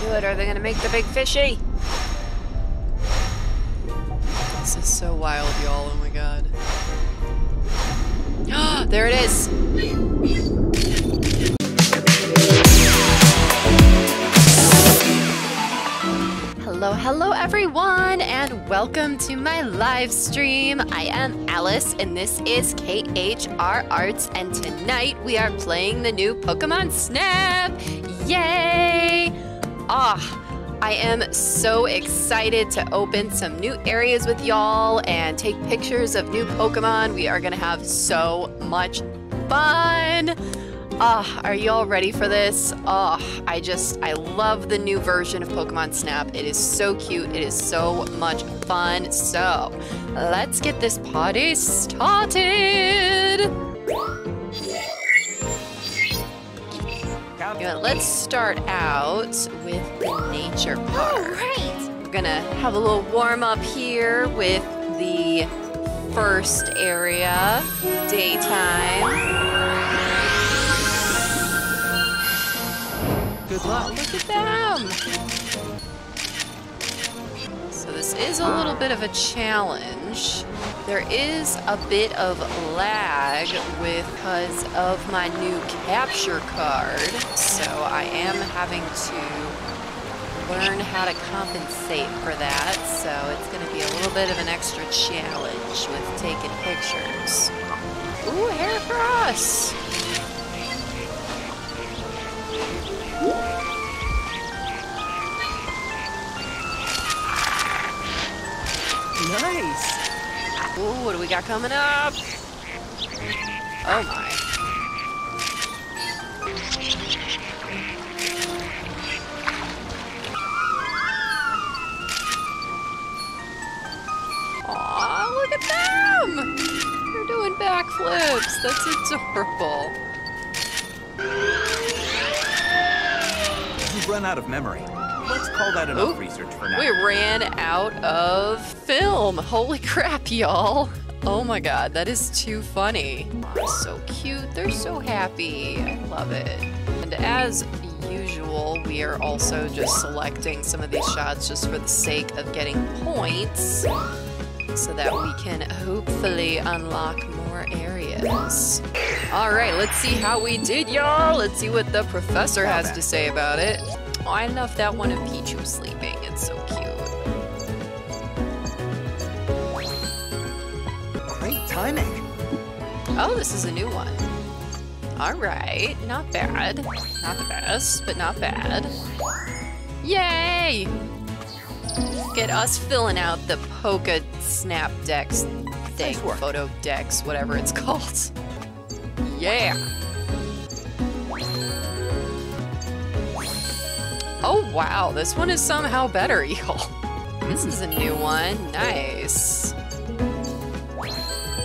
Do it, or they're gonna make the big fishy. This is so wild, y'all. Oh my god. there it is. Hello, hello everyone, and welcome to my live stream. I am Alice, and this is KHR Arts, and tonight we are playing the new Pokemon Snap. Yay! Ah, I am so excited to open some new areas with y'all and take pictures of new Pokemon. We are gonna have so much fun. Ah, are y'all ready for this? Ah, I just, I love the new version of Pokemon Snap. It is so cute. It is so much fun. So, let's get this party started. Yeah, let's start out with the nature part. Oh, right. We're gonna have a little warm up here with the first area, daytime. Good Oh, luck. look at them! This is a little bit of a challenge. There is a bit of lag because of my new capture card, so I am having to learn how to compensate for that. So it's going to be a little bit of an extra challenge with taking pictures. Ooh, hair us! Nice. Ooh, what do we got coming up? Oh my. Aw, look at them! They're doing backflips. That's adorable. You've run out of memory. Let's call that enough Oop. research for now. We ran out of film. Holy crap, y'all. Oh my god, that is too funny. So cute. They're so happy. I love it. And as usual, we are also just selecting some of these shots just for the sake of getting points so that we can hopefully unlock more areas. All right, let's see how we did, y'all. Let's see what the professor has to say about it. Oh, I love that one of Pichu sleeping. It's so cute. Great timing. Oh, this is a new one. All right, not bad. Not the best, but not bad. Yay! Get us filling out the Poca Snap Dex thing, Nice photo Dex, whatever it's called. Yeah! Oh wow, this one is somehow better, y'all. This is a new one. Nice.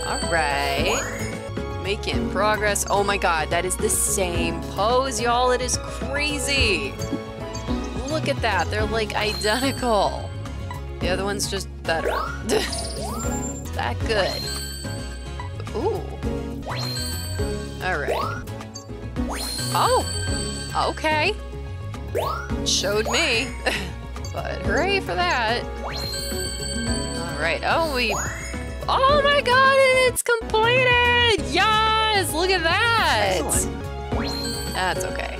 All right. Making progress. Oh my god, that is the same pose, y'all. It is crazy. Look at that. They're like identical. The other one's just better. That good. Ooh. All right. Oh. Okay. Showed me. but hooray for that. All right. Oh, we. Oh my god, it's completed! Yes! Look at that! Excellent. That's okay.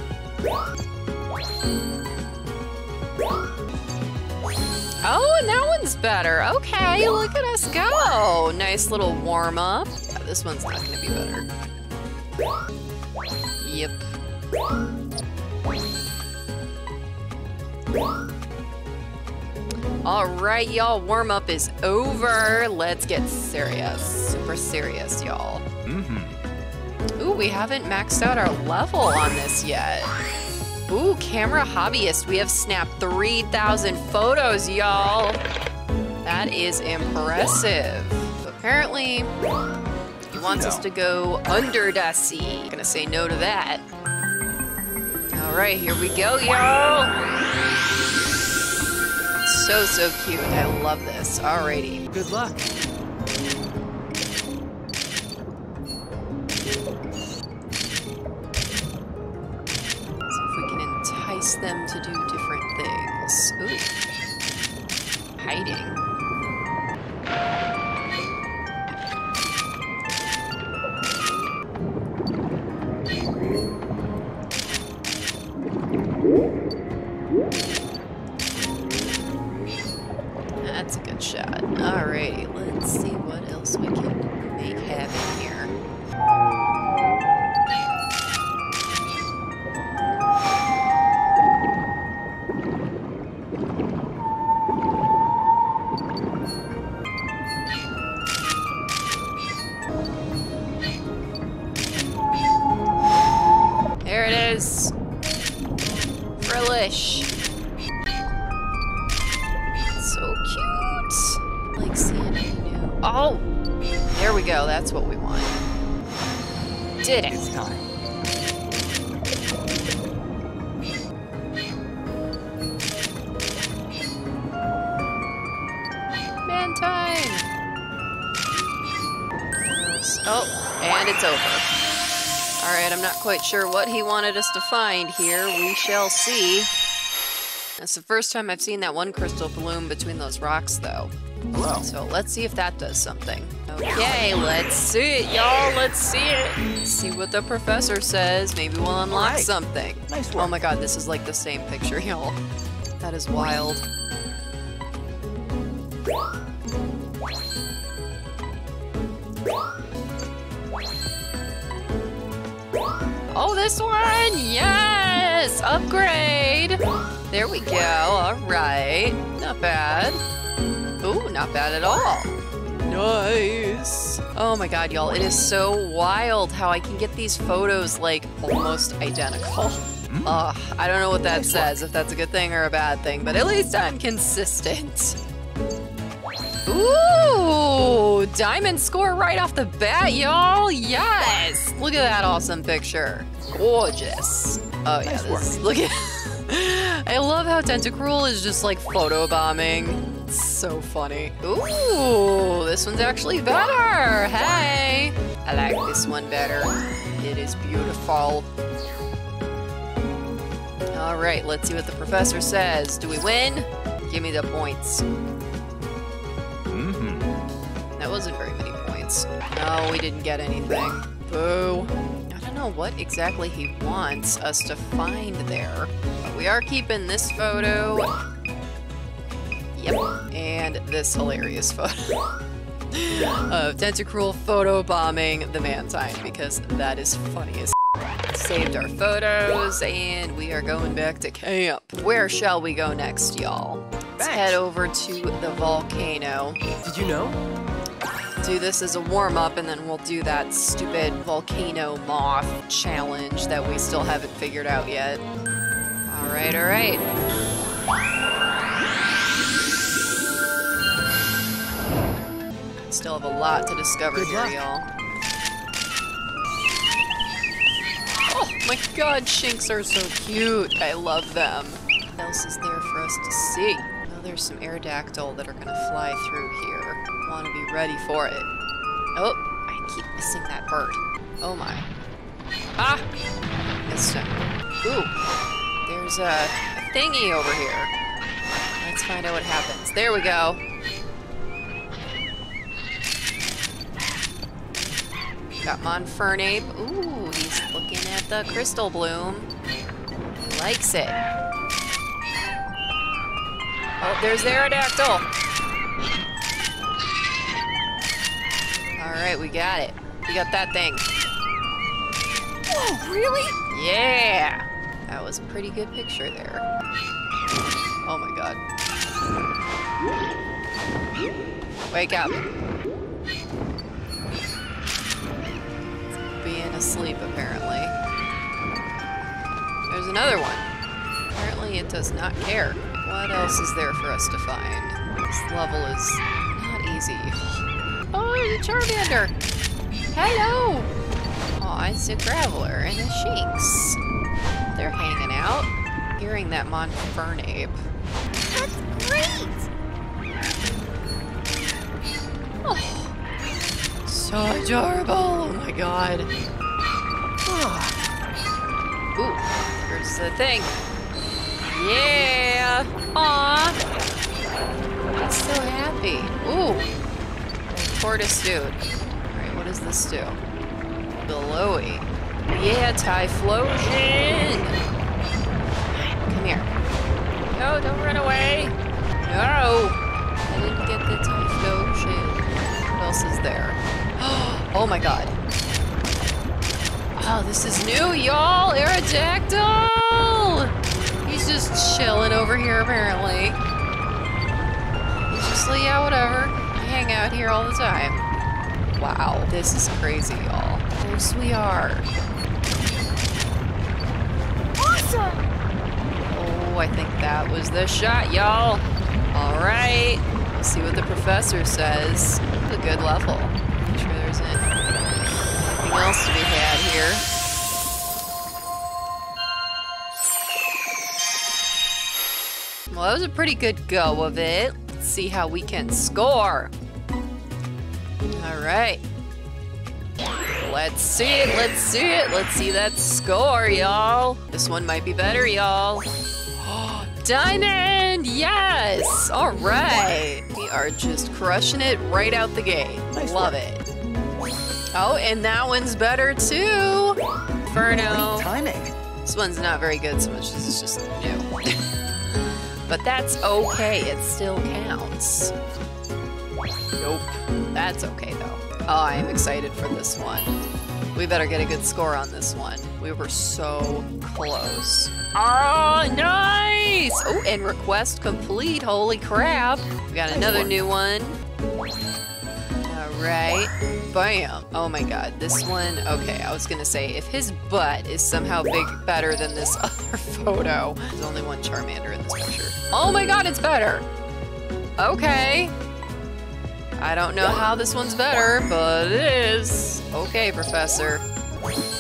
Oh, and that one's better. Okay, look at us go. Nice little warm up. Yeah, this one's not gonna be better. Yep. All right, y'all, warm up is over. Let's get serious. Super serious, y'all. Mm-hmm. Ooh, we haven't maxed out our level on this yet. Ooh, camera hobbyist. We have snapped 3,000 photos, y'all. That is impressive. Apparently, he wants us to go under Dusty. Gonna say no to that. All right, here we go, y'all. So, so cute. I love this. Alrighty. Good luck. See if we can entice them to do different things. Ooh. Hiding. There it is. Frillish. So cute. Like seeing new. Oh! There we go. That's what we want. Did It's it. time. Man quite sure what he wanted us to find here. We shall see. That's the first time I've seen that one crystal bloom between those rocks, though. Hello. So let's see if that does something. Okay, let's see it, y'all. Let's see it. See what the professor says. Maybe we'll unlock Alright. something. Nice oh work. Oh my god, this is like the same picture, y'all. That is wild. This one! Yes! Upgrade! There we go. All right. Not bad. Ooh, not bad at all. Nice. Oh my god, y'all. It is so wild how I can get these photos like almost identical. Hmm. Ugh, I don't know what that says, if that's a good thing or a bad thing, but at least I'm consistent. Ooh, diamond score right off the bat, y'all. Yes. Look at that awesome picture. Gorgeous. Oh yeah, Nice this, look at. I love how Tentacruel is just like photo bombing. It's so funny. Ooh, this one's actually better. Hey, I like this one better. It is beautiful. All right, let's see what the professor says. Do we win? Give me the points. Wasn't very many points. No, we didn't get anything. Boo. I don't know what exactly he wants us to find there. But we are keeping this photo. Yep. And this hilarious photo. of Tentacruel photo bombing the Mantine because that is funny as Saved our photos and we are going back to camp. Where shall we go next, y'all? Let's head over to the volcano Did you know? Do this as a warm up and then we'll do that stupid volcano moth challenge that we still haven't figured out yet. All right, all right. Still have a lot to discover Good here, y'all. Oh my god, Shinx are so cute. I love them. What else is there for us to see? There's some Aerodactyl that are gonna fly through here. Want to be ready for it. Oh, I keep missing that bird. Oh my. Ah! Missed him. Ooh, there's a, a thingy over here. Let's find out what happens. There we go. Got Monfernape. Ooh, he's looking at the crystal bloom. He likes it. Oh, there's Aerodactyl. All right, we got it. We got that thing. Whoa, really? Yeah! That was a pretty good picture there. Oh my god. Wake up. Being asleep, apparently. There's another one. Apparently, it does not care. What else is there for us to find? This level is not easy. Oh, there's a Charmander! Hello! Oh, it's a Graveler and a Shinx. They're hanging out. Hearing that Monfernape. That's great! Oh, so adorable. Oh my god. Ah, Ooh, here's the thing. Yeah. Aw. He's so happy. Ooh. Tortoise dude. Alright, what does this do? Belowy. Yeah, Typhlosion. Come here. No, don't run away. No. I didn't get the Typhlosion. What else is there? Oh my god. Oh, this is new, y'all! Aerodactyl! He's just chilling over here, apparently. He's just like, yeah, whatever. I hang out here all the time. Wow, this is crazy, y'all. Yes, we are. Awesome! Oh, I think that was the shot, y'all. All right. Let's see what the professor says. It's a good level. I'm sure there's anything else to be had here. Well, that was a pretty good go of it. Let's see how we can score. All right. Let's see it, let's see it. Let's see that score, y'all. This one might be better, y'all. Diamond! Yes! All right. We are just crushing it right out the gate. Nice Love work. it. Oh, and that one's better too. Inferno. Timing. This one's not very good so much as it's just new. but that's okay. It still counts. Nope. That's okay though. Oh, I am excited for this one. We better get a good score on this one. We were so close. Oh, nice! Oh, and request complete. Holy crap. We got another new one. Right. Bam. Oh my god. This one, okay, I was gonna say, if his butt is somehow big better than this other photo, there's only one Charmander in this picture. Oh my god, it's better. Okay. I don't know how this one's better, but it is. Okay, Professor.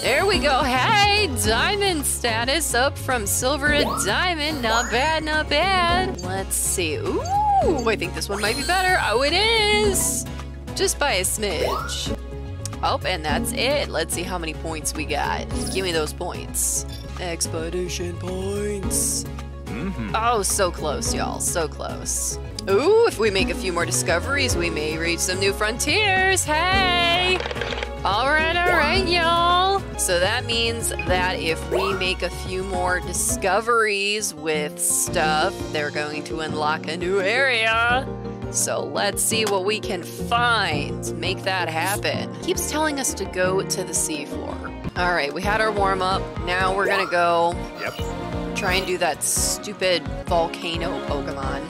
There we go. Hey, diamond status up from silver to diamond. Not bad, not bad. Let's see. Ooh, I think this one might be better. Oh, it is. Just by a smidge. Oh, and that's it. Let's see how many points we got. Give me those points. Expedition points. Mm-hmm. Oh, so close, y'all. So close. Ooh, if we make a few more discoveries, we may reach some new frontiers. Hey! All right, all right, y'all. So that means that if we make a few more discoveries with stuff, they're going to unlock a new area. So let's see what we can find. Make that happen. Keeps telling us to go to the seafloor. All right, we had our warm up. Now we're gonna go Yep. try and do that stupid volcano Pokemon.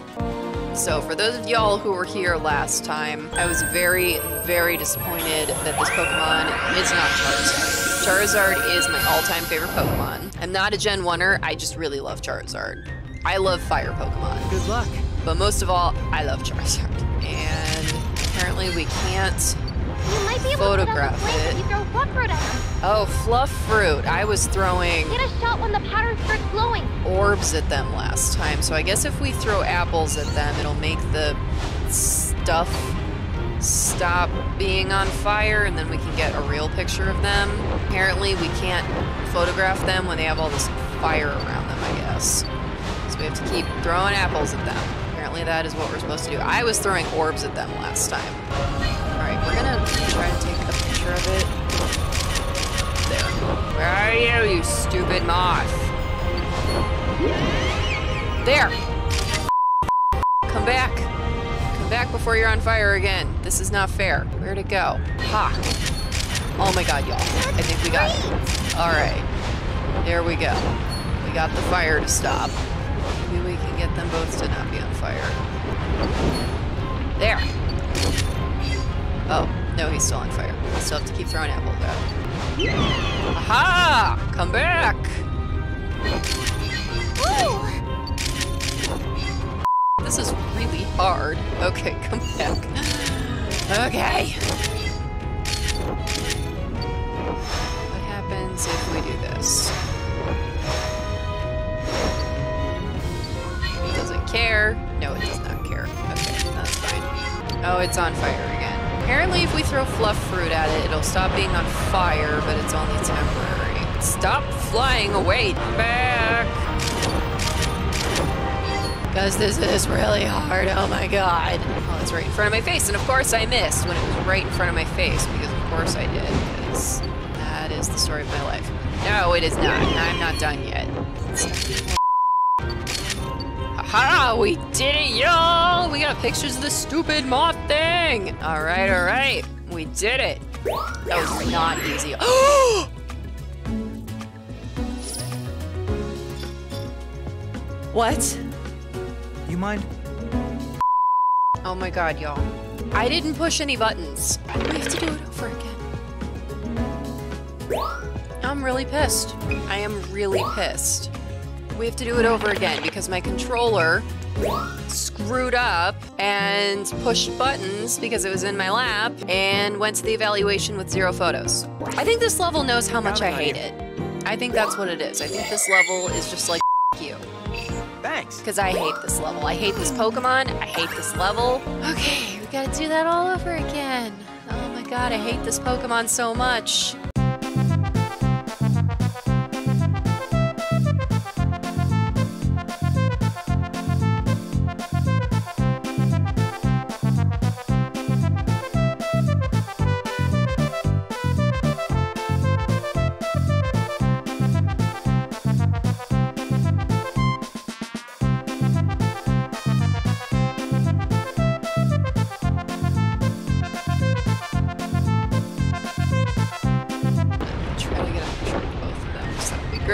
So, for those of y'all who were here last time, I was very, very disappointed that this Pokemon is not Charizard. Charizard is my all time favorite Pokemon. I'm not a Gen 1er, I just really love Charizard. I love fire Pokemon. Good luck. But most of all, I love Charizard. And apparently, we can't. You might be able Photograph to it. if you throw fluff fruit at them. Oh, Fluff Fruit. I was throwing. Get a shot when the pattern starts glowing. orbs at them last time. So I guess if we throw apples at them, it'll make the stuff stop being on fire and then we can get a real picture of them. Apparently we can't photograph them when they have all this fire around them, I guess. So we have to keep throwing apples at them. Apparently that is what we're supposed to do. I was throwing orbs at them last time. Alright, we're gonna try and take a picture of it. There. Where are you, you stupid moth? There! Come back! Come back before you're on fire again. This is not fair. Where'd it go? Ha! Oh my god, y'all. I think we got it. Alright. There we go. We got the fire to stop. Get them both to not be on fire. There! Oh, no, he's still on fire. We still have to keep throwing apples at him. Aha! Come back! Ooh! This is really hard. Okay, come back. Okay. What happens if we do this? Care. No, it does not care. Okay, that's fine. Oh, it's on fire again. Apparently, if we throw fluff fruit at it, it'll stop being on fire, but it's only temporary. Stop flying away. Back. Because this is really hard. Oh my god. Oh, it's right in front of my face. And of course I missed when it was right in front of my face. Because of course I did. Because that is the story of my life. No, it is not. I'm not done yet. Aha! We did it, y'all! We got pictures of the stupid moth thing! Alright, alright. We did it. That was not easy. what? You mind? Oh my god, y'all. I didn't push any buttons. We have to do it over again. I'm really pissed. I am really pissed. We have to do it over again because my controller screwed up and pushed buttons because it was in my lap and went to the evaluation with zero photos. I think this level knows how much I hate it. I think that's what it is. I think this level is just like you. Thanks. Because I hate this level. I hate this Pokemon. I hate this level. Okay, we gotta do that all over again. Oh my god, I hate this Pokemon so much.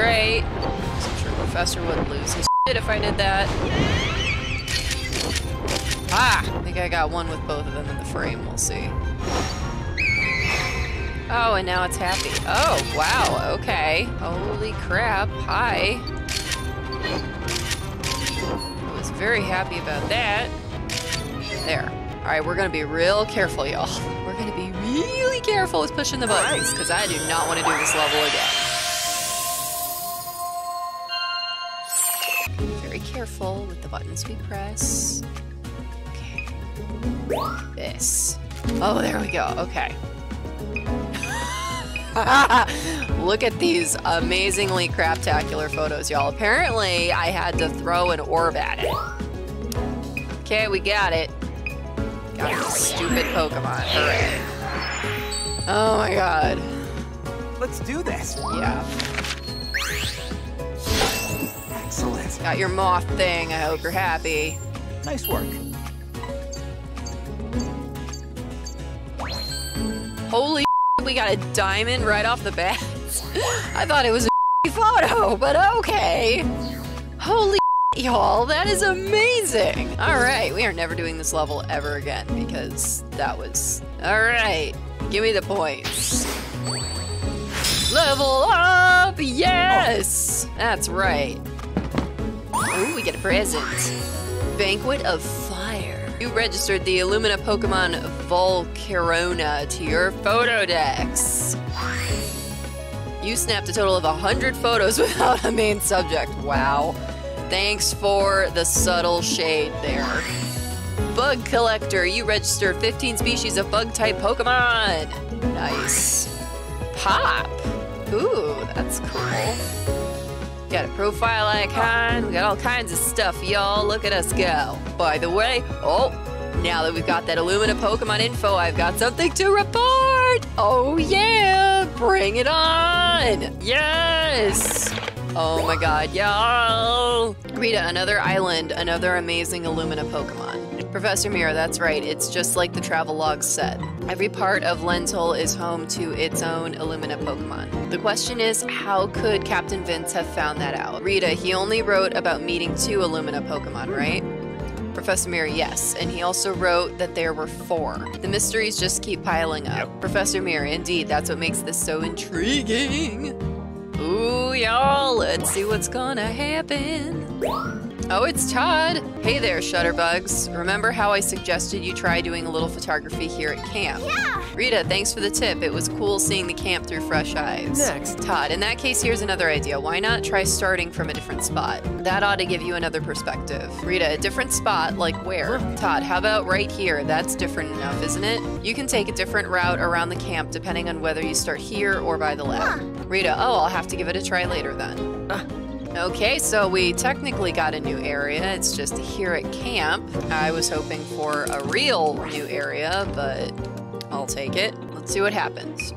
Great. I'm sure Professor wouldn't lose his shit if I did that. Ah! I think I got one with both of them in the frame. We'll see. Oh, and now it's happy. Oh, wow. Okay. Holy crap. Hi. I was very happy about that. There. All right, we're gonna be real careful, y'all. We're gonna be really careful with pushing the buttons because I do not want to do this level again. Careful with the buttons we press. Okay. This. Oh, there we go. Okay. Look at these amazingly craptacular photos, y'all. Apparently, I had to throw an orb at it. Okay, we got it. Got the stupid Pokemon. Hooray. Oh my god. Let's do this. Yeah. Got your moth thing. I hope you're happy. Nice work. Holy we got a diamond right off the bat. I thought it was a photo, but okay. Holy y'all, that is amazing. All right, we are never doing this level ever again because that was all right. Give me the points. Level up, yes. That's right. Ooh, we get a present. Banquet of Fire. You registered the Illumina Pokemon Volcarona to your Photodex. You snapped a total of 100 photos without a main subject. Wow. Thanks for the subtle shade there. Bug Collector, you registered 15 species of bug type Pokemon. Nice. Pop. Ooh, that's cool. Got a profile icon. We got all kinds of stuff, y'all. Look at us go. By the way, oh, now that we've got that Illumina Pokemon info, I've got something to report. Oh, yeah. Bring it on. Yes. Oh my god, y'all. Rita, another island, another amazing Illumina Pokemon. Professor Mirror, that's right. It's just like the travel log said. Every part of Lental is home to its own Illumina Pokemon. The question is, how could Captain Vince have found that out? Rita, he only wrote about meeting two Illumina Pokemon, right? Professor Mirror, yes, and he also wrote that there were four. The mysteries just keep piling up. Professor Mirror, indeed, that's what makes this so intriguing. Ooh, y'all, let's see what's gonna happen. Oh, it's Todd. Hey there, Shutterbugs. Remember how I suggested you try doing a little photography here at camp? Yeah. Rita, thanks for the tip. It was cool seeing the camp through fresh eyes. Next. Todd, in that case, here's another idea. Why not try starting from a different spot? That ought to give you another perspective. Rita, a different spot, like where? Todd, how about right here? That's different enough, isn't it? You can take a different route around the camp depending on whether you start here or by the lab. Rita, oh, I'll have to give it a try later then. Uh, Okay, so we technically got a new area. It's just here at camp. I was hoping for a real new area, but I'll take it. Let's see what happens.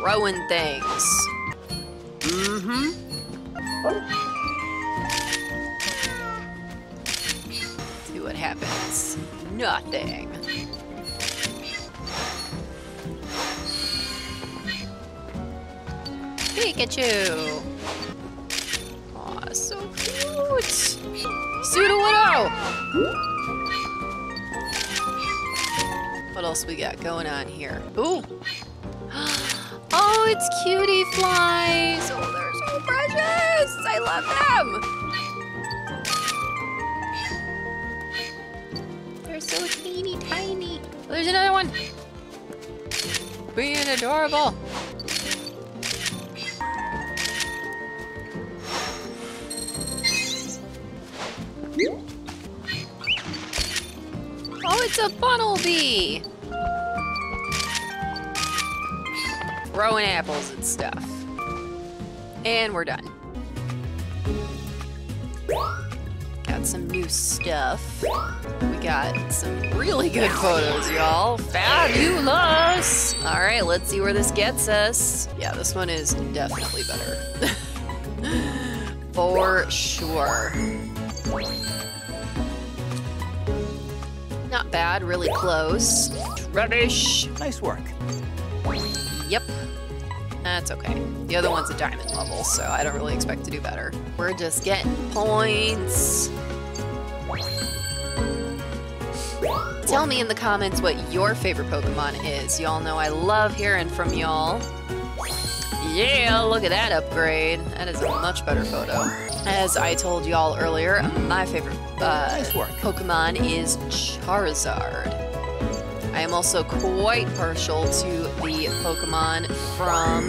Throwing things. Mm-hmm. Happens. Nothing. Pikachu! Aw, so cute! Sudowoodo! What else we got going on here? Ooh! Oh, it's cutie flies! Oh, they're so precious! I love them! They're so teeny tiny. Oh, there's another one. Being adorable. Oh, it's a funnel bee. Throwing apples and stuff. And we're done. Got some new stuff. We got some really good photos, y'all. Fabulous! All right, let's see where this gets us. Yeah, this one is definitely better. For sure. Not bad, really close. Rubbish. Nice work. Yep. That's okay. The other one's a diamond level, so I don't really expect to do better. We're just getting points. Tell me in the comments what your favorite Pokemon is. Y'all know I love hearing from y'all. Yeah, look at that upgrade. That is a much better photo. As I told y'all earlier, my favorite uh, Nice. Pokemon is Charizard. I am also quite partial to the Pokemon from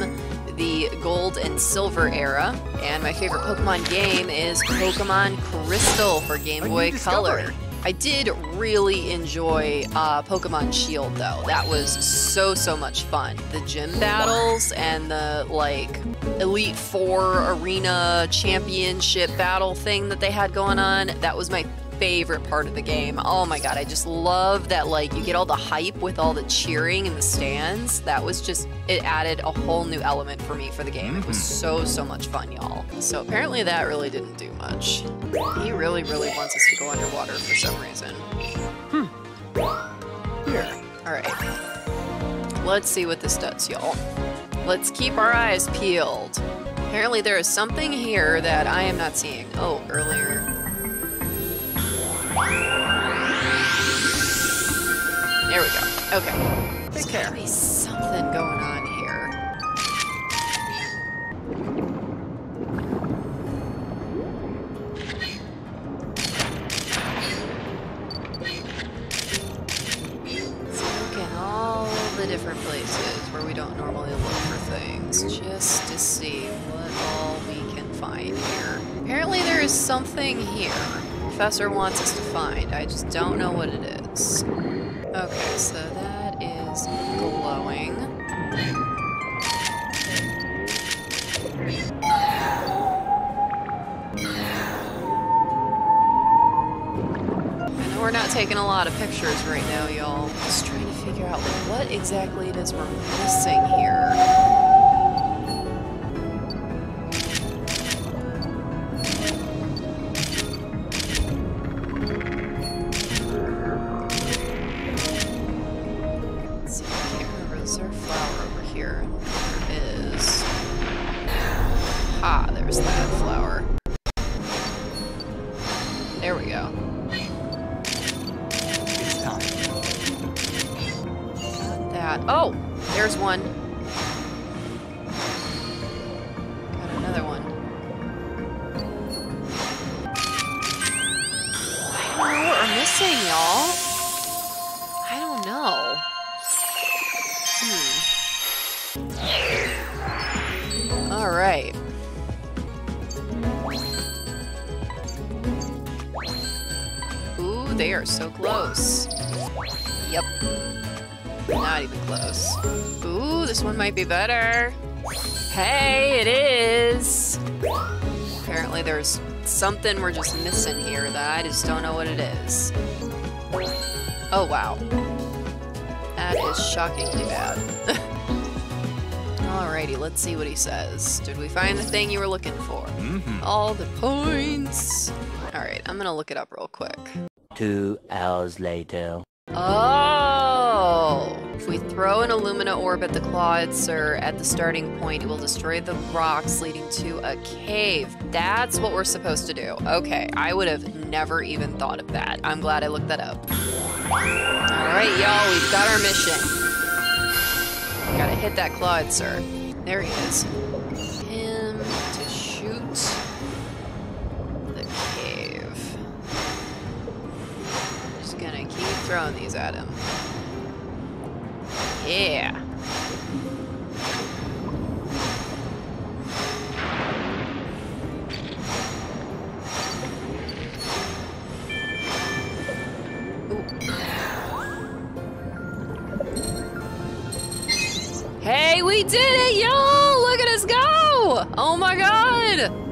the Gold and Silver era, and my favorite Pokemon game is Pokemon Crystal for Game Boy Color. I did really enjoy uh, Pokemon Shield though. That was so so much fun. The gym battles and the like Elite Four Arena Championship battle thing that they had going on. That was my favorite part of the game. Oh my god, I just love that like you get all the hype with all the cheering in the stands. That was just it added a whole new element for me for the game. It was so so much fun, y'all. So apparently that really didn't do much. He really really wants us to go underwater for some reason. Hmm. Here. All right. Let's see what this does, y'all. Let's keep our eyes peeled. Apparently there is something here that I am not seeing. Oh, earlier. There we go. Okay. There's gotta be something going on here. Let's look in all the different places where we don't normally look for things, just to see what all we can find here. Apparently there is something here. Professor wants us to find. I just don't know what it is. Okay, so that is glowing. I know we're not taking a lot of pictures right now, y'all. Just trying to figure out what exactly it is we're missing here. They are so close. Yep. Not even close. Ooh, this one might be better. Hey, it is. Apparently there's something we're just missing here that I just don't know what it is. Oh, wow. That is shockingly bad. Alrighty, let's see what he says. Did we find the thing you were looking for? Mm-hmm. All the points. Alright, I'm gonna look it up real quick. Two hours later. Oh! If we throw an Illumina orb at the Clawitzer at the starting point, it will destroy the rocks leading to a cave. That's what we're supposed to do. Okay, I would have never even thought of that. I'm glad I looked that up. Alright, y'all, we've got our mission. Gotta hit that Clawitzer. There he is. Keep throwing these at him. Yeah. Hey, we did it, y'all! Look at us go! Oh my god!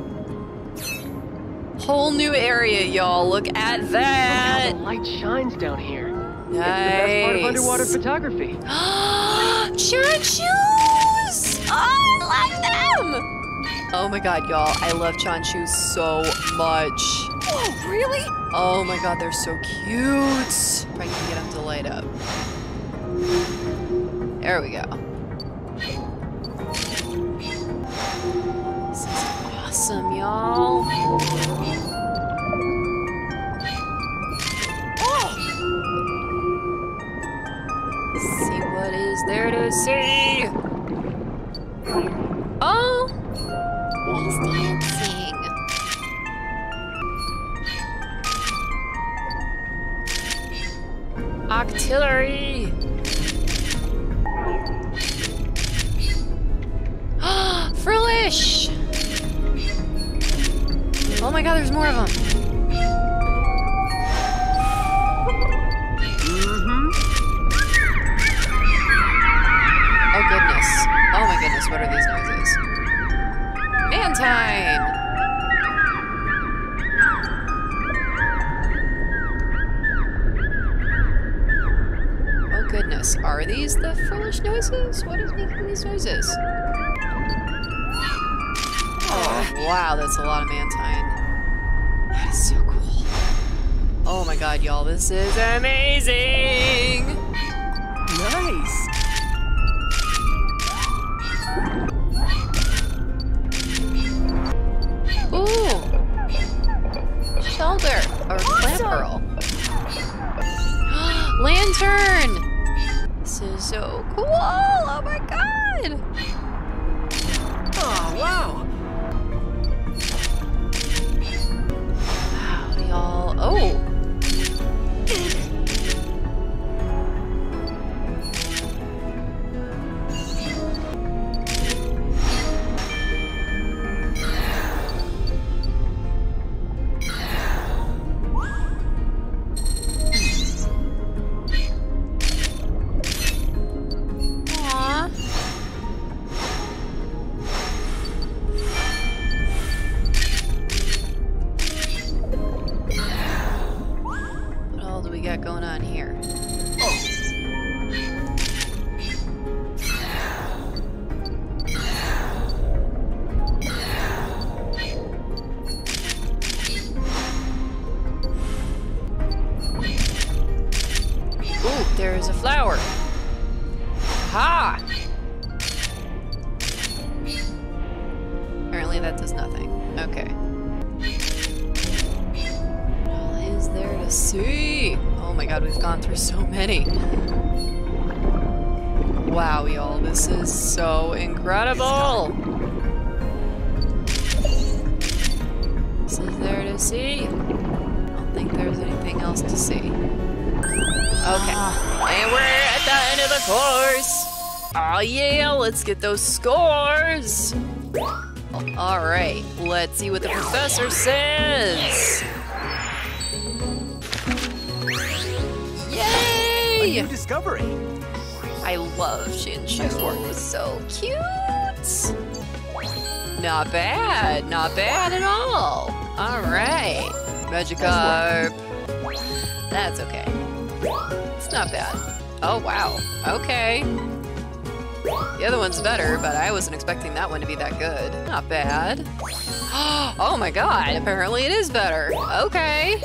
Whole new area, y'all. Look at Look that! how the light shines down here. It's the best part of underwater photography. Chinchous! Oh, I love them! Oh my god, y'all. I love Chinchous so much. Oh, really? Oh my god, they're so cute. If I can get them to light up. There we go. Awesome, y'all. Oh! See what is there to see. Oh, he's dancing. Octillery! Frillish! Oh my god, there's more of them. Mm-hmm. Oh goodness. Oh my goodness, what are these noises? Mantine! Oh goodness, are these the foolish noises? What is making these noises? Wow, that's a lot of mantine. That is so cool. Oh my god, y'all, this is amazing! Nice. Ooh! Shellder or Clamperl. Lanturn! This is so cool! Oh my god! Oh. Wow, Not bad. Not bad at all. All right. Magikarp. That's okay. It's not bad. Oh, wow. Okay. The other one's better, but I wasn't expecting that one to be that good. Not bad. Oh my god, apparently it is better. Okay.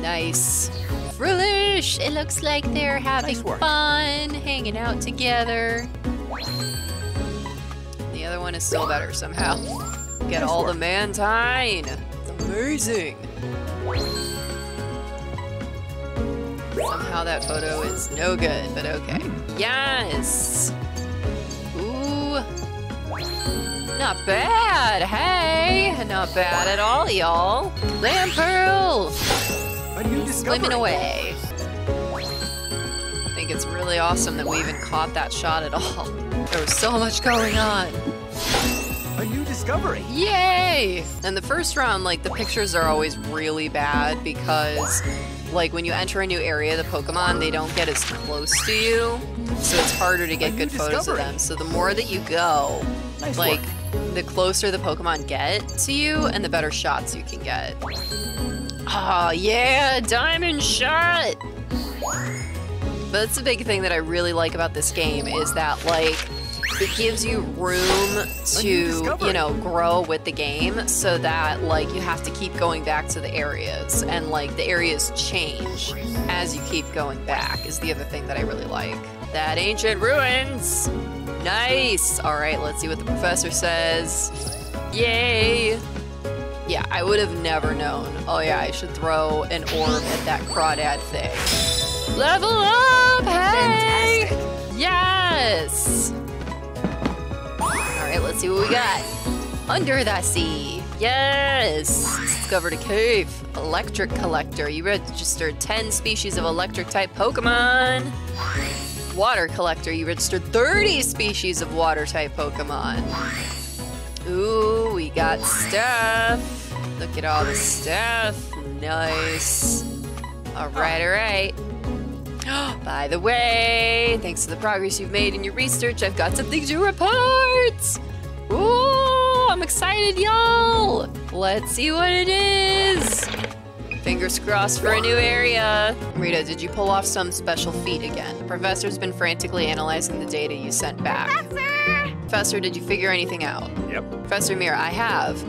Nice. Foolish! It looks like they're having Nice fun, hanging out together. The other one is still better somehow. Get all the mantine. It's amazing. Somehow that photo is no good, but okay. Yes! Ooh. Not bad, hey! Not bad at all, y'all. Clamperl! A. Slimming away. I think it's really awesome that we even caught that shot at all. There was so much going on. A new discovery. Yay! And the first round, like, the pictures are always really bad because, like, when you enter a new area, the Pokemon, they don't get as close to you. So it's harder to get good photos of them. So the more that you go, Nice like, work. the closer the Pokemon get to you and the better shots you can get. Oh, yeah, Diamond Shot! But that's the big thing that I really like about this game is that, like, it gives you room to, you know, grow with the game so that, like, you have to keep going back to the areas and, like, the areas change as you keep going back is the other thing that I really like. That ancient ruins! Nice! All right, let's see what the professor says. Yay! Yeah, I would have never known. Oh yeah, I should throw an orb at that crawdad thing. Level up! Hey! Yes! Alright, let's see what we got. Under the sea. Yes! Discovered a cave. Electric collector. You registered 10 species of electric type Pokemon. Water collector. You registered 30 species of water type Pokemon. Ooh, we got stuff. Look at all the stuff. Nice. All right, all right. By the way, thanks to the progress you've made in your research, I've got something to report. Ooh, I'm excited, y'all. Let's see what it is. Fingers crossed for a new area. Rita, did you pull off some special feat again? The professor's been frantically analyzing the data you sent back. Professor! Professor, did you figure anything out? Yep. Professor Mirror, I have.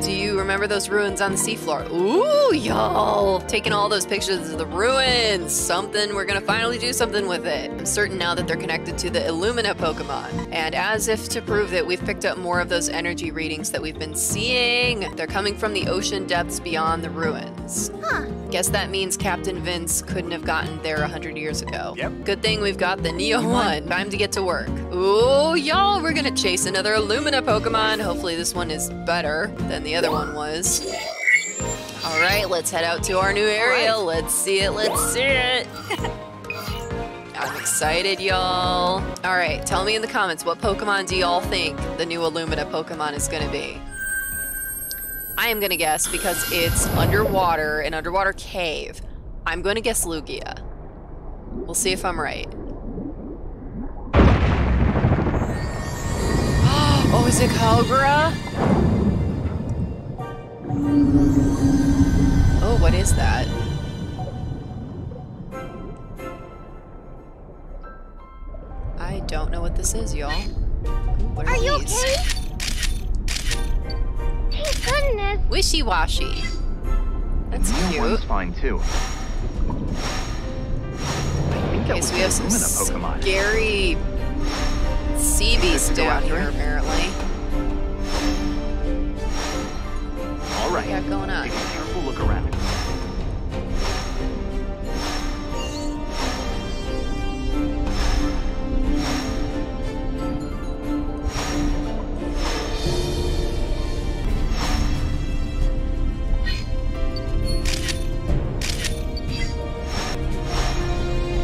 Do you remember those ruins on the seafloor? Ooh, y'all! Taking all those pictures of the ruins. Something, we're gonna finally do something with it. I'm certain now that they're connected to the Illumina Pokemon. And as if to prove that we've picked up more of those energy readings that we've been seeing, they're coming from the ocean depths beyond the ruins. Huh. Guess that means Captain Vince couldn't have gotten there a hundred years ago. Yep. Good thing we've got the Neo one. Time to get to work. Ooh, y'all, we're gonna chase another Illumina Pokemon. Hopefully this one is better than the other one was. All right, let's head out to our new area. Let's see it, let's see it. I'm excited, y'all. All right, tell me in the comments, what Pokemon do y'all think the new Illumina Pokemon is gonna be? I am gonna guess because it's underwater, an underwater cave. I'm gonna guess Lugia. We'll see if I'm right. oh, is it Cobra? Oh, what is that? I don't know what this is, y'all. What Are you these? okay? Thank goodness. Wishiwashi. That's Neo one's cute. fine too. I think that Okay, so we have some Pokemon. scary sea beasts Good to down here, apparently. All right. we got going on? Take a careful look around.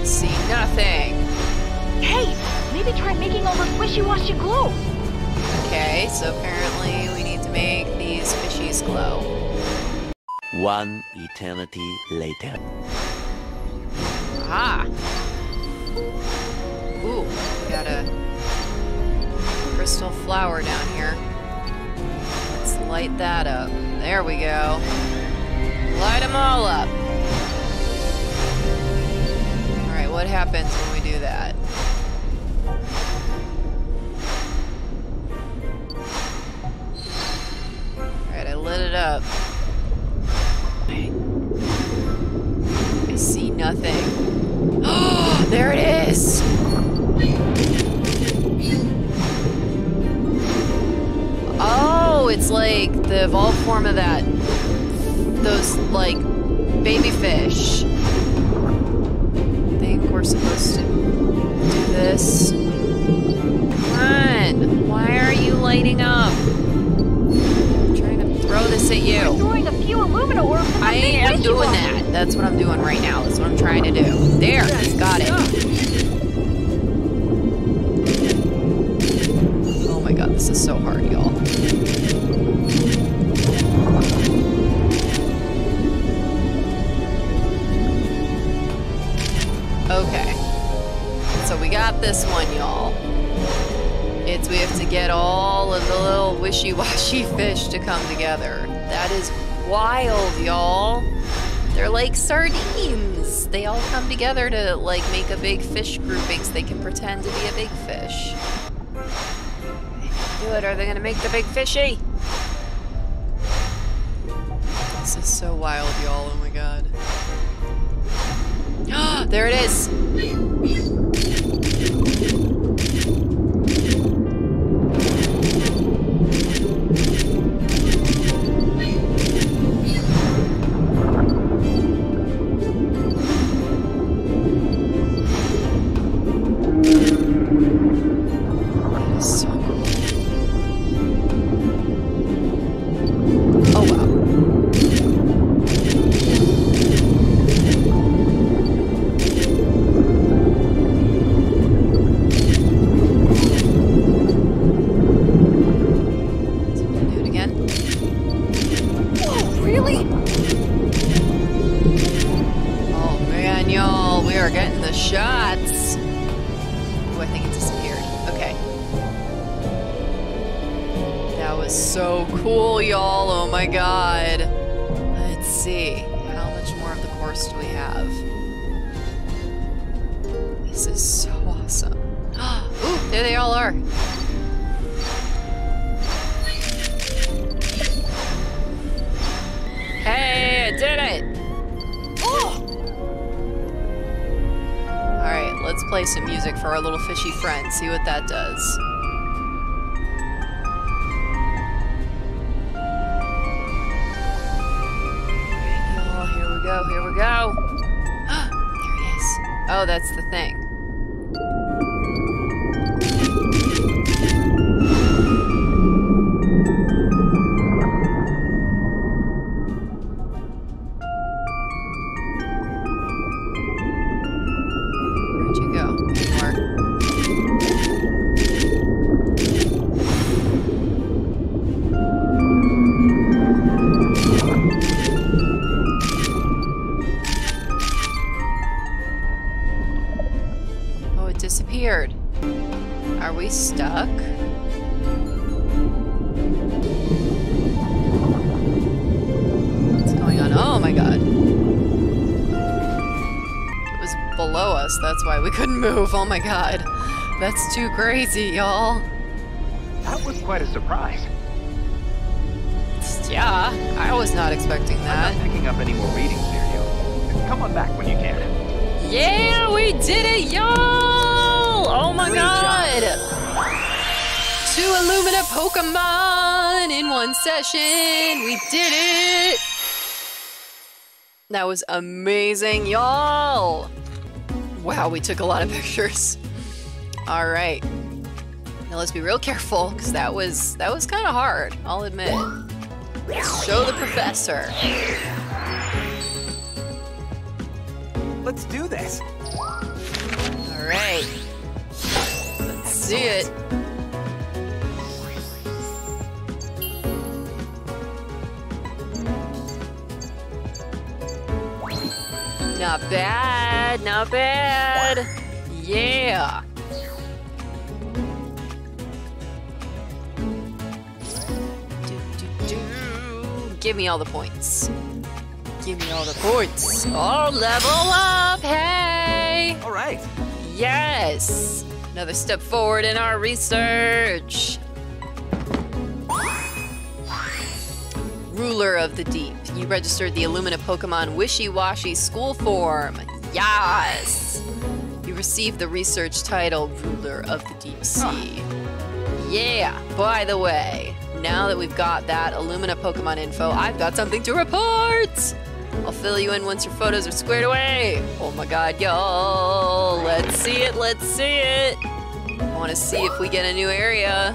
See nothing. Hey, maybe try making all this Wishiwashi glow. Okay, so apparently we need to make eyes glow. One eternity later. Ah! Ooh, got a crystal flower down here. Let's light that up. There we go. Light them all up. Alright, what happens when we do that? Lit it up. I see nothing. Oh, there it is! Oh, it's like the evolved form of that. Those, like, baby fish. I think we're supposed to do this. Come! Why are you lighting up? I'm throw this at you. Throwing a few Illumina orbs I am doing that. That's what I'm doing right now. That's what I'm trying to do. There, he's got it. Come together. That is wild, y'all. They're like sardines. They all come together to like make a big fish grouping so they can pretend to be a big fish. Do it. Are they gonna make the big fishy? This is so wild, y'all. Oh my god. there it is. It disappeared. Are we stuck? What's going on? Oh my god. It was below us, that's why we couldn't move. Oh my god. That's too crazy, y'all. That was quite a surprise. Yeah, I was not expecting that. I'm not picking up any more readings near you. Come on back when you can. Yeah, we did it, y'all! Oh my Great god! Two Illumina Pokemon in one session! We did it! That was amazing, y'all! Wow, we took a lot of pictures. All right. Now let's be real careful, because that was that was kind of hard. I'll admit. Show the professor. Let's do this. All right see it. Not bad, not bad. Yeah. Do, do, do. Give me all the points. Give me all the points. All level up, hey! All right. Yes. Another step forward in our research. Ruler of the Deep. You registered the Illumina Pokemon Wishiwashi school form. Yes! You received the research title Ruler of the Deep Sea. Yeah, by the way, now that we've got that Illumina Pokemon info, I've got something to report! I'll fill you in once your photos are squared away. Oh my god, y'all. Let's see it, let's see it. I want to see if we get a new area.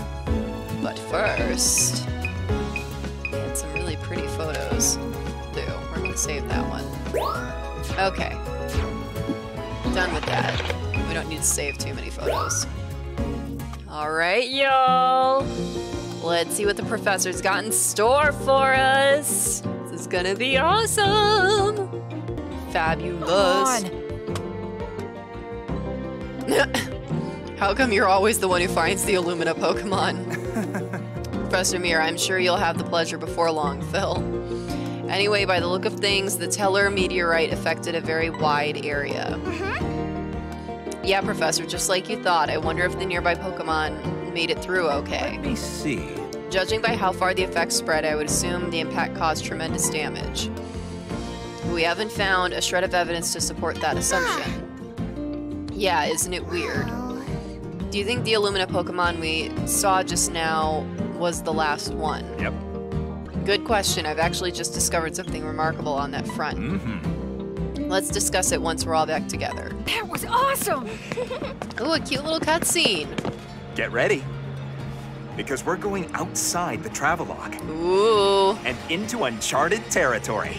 But first, we get some really pretty photos. Do. We're going to save that one. Okay. Done with that. We don't need to save too many photos. All right, y'all. Let's see what the professor's got in store for us. Is gonna be awesome. Fabulous. How come you're always the one who finds the Illumina Pokemon? Professor Mirror, I'm sure you'll have the pleasure before long, Phil. Anyway, by the look of things, the Teller meteorite affected a very wide area. Mm-hmm. Yeah, Professor, just like you thought. I wonder if the nearby Pokemon made it through okay. Let me see. Judging by how far the effects spread, I would assume the impact caused tremendous damage. We haven't found a shred of evidence to support that assumption. Yeah, isn't it weird? Do you think the Illumina Pokemon we saw just now was the last one? Yep. Good question. I've actually just discovered something remarkable on that front. Mm-hmm. Let's discuss it once we're all back together. That was awesome! Ooh, a cute little cutscene. Get ready. Because we're going outside the Travelogue Ooh. and into uncharted territory.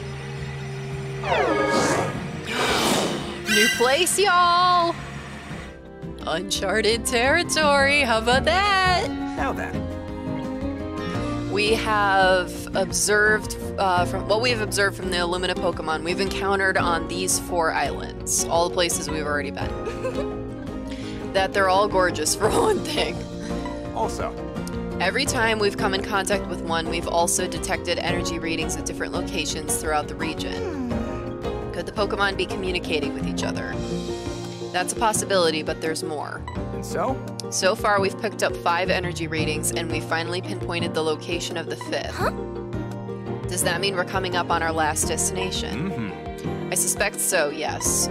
New place, y'all! Uncharted territory, how about that? Now then, We have observed, uh, from what we've observed from the Illumina Pokemon, we've encountered on these four islands, all the places we've already been. that they're all gorgeous, for one thing. also, Every time we've come in contact with one, we've also detected energy readings at different locations throughout the region. Could the Pokemon be communicating with each other? That's a possibility, but there's more. and so, So far, we've picked up five energy readings, and we finally pinpointed the location of the fifth. Does that mean we're coming up on our last destination? mm-hmm. I suspect so, yes.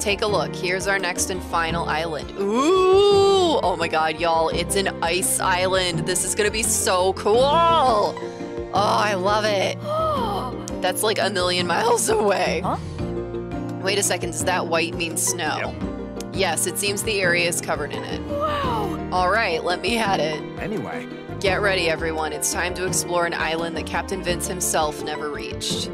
Take a look. Here's our next and final island. Ooh! Oh my god, y'all, it's an ice island. This is gonna be so cool! Oh, I love it. That's like a million miles away. Huh? Wait a second, does that white mean snow? Yes, it seems the area is covered in it. Wow! All right, let me at it. Anyway, Get ready, everyone. It's time to explore an island that Captain Vince himself never reached.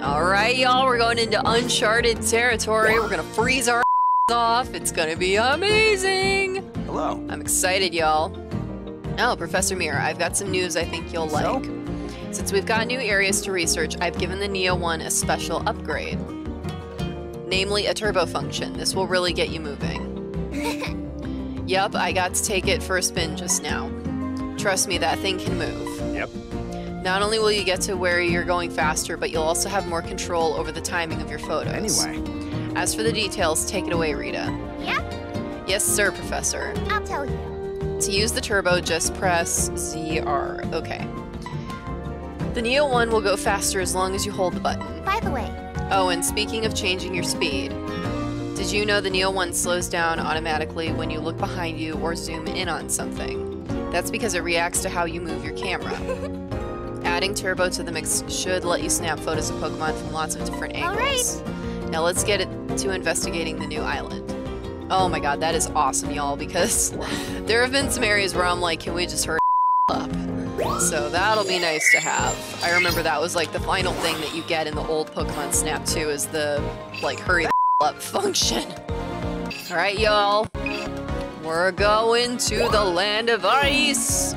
All right, y'all, we're going into uncharted territory. We're gonna freeze our off. It's gonna be amazing. hello. I'm excited, y'all. Oh, Professor Mirror, I've got some news I think you'll So? like. Since we've got new areas to research, I've given the Neo 1 a special upgrade. Namely, a turbo function. This will really get you moving. yep, I got to take it for a spin just now. Trust me, that thing can move. Yep. Not only will you get to where you're going faster, but you'll also have more control over the timing of your photos. Anyway, As for the details, take it away, Rita. Yeah, Yes, sir, Professor. I'll tell you. To use the turbo, just press ZR. Okay. The Neo 1 will go faster as long as you hold the button. By the way, Oh, and speaking of changing your speed, did you know the Neo 1 slows down automatically when you look behind you or zoom in on something? That's because it reacts to how you move your camera. Adding turbo to the mix should let you snap photos of Pokemon from lots of different All angles. Now let's get it to investigating the new island. Oh my god, that is awesome, y'all, because there have been some areas where I'm like, can we just hurry up? So that'll be nice to have. I remember that was like the final thing that you get in the old Pokemon Snap 2 is the like hurry the up function. Alright, y'all. We're going to the land of ice.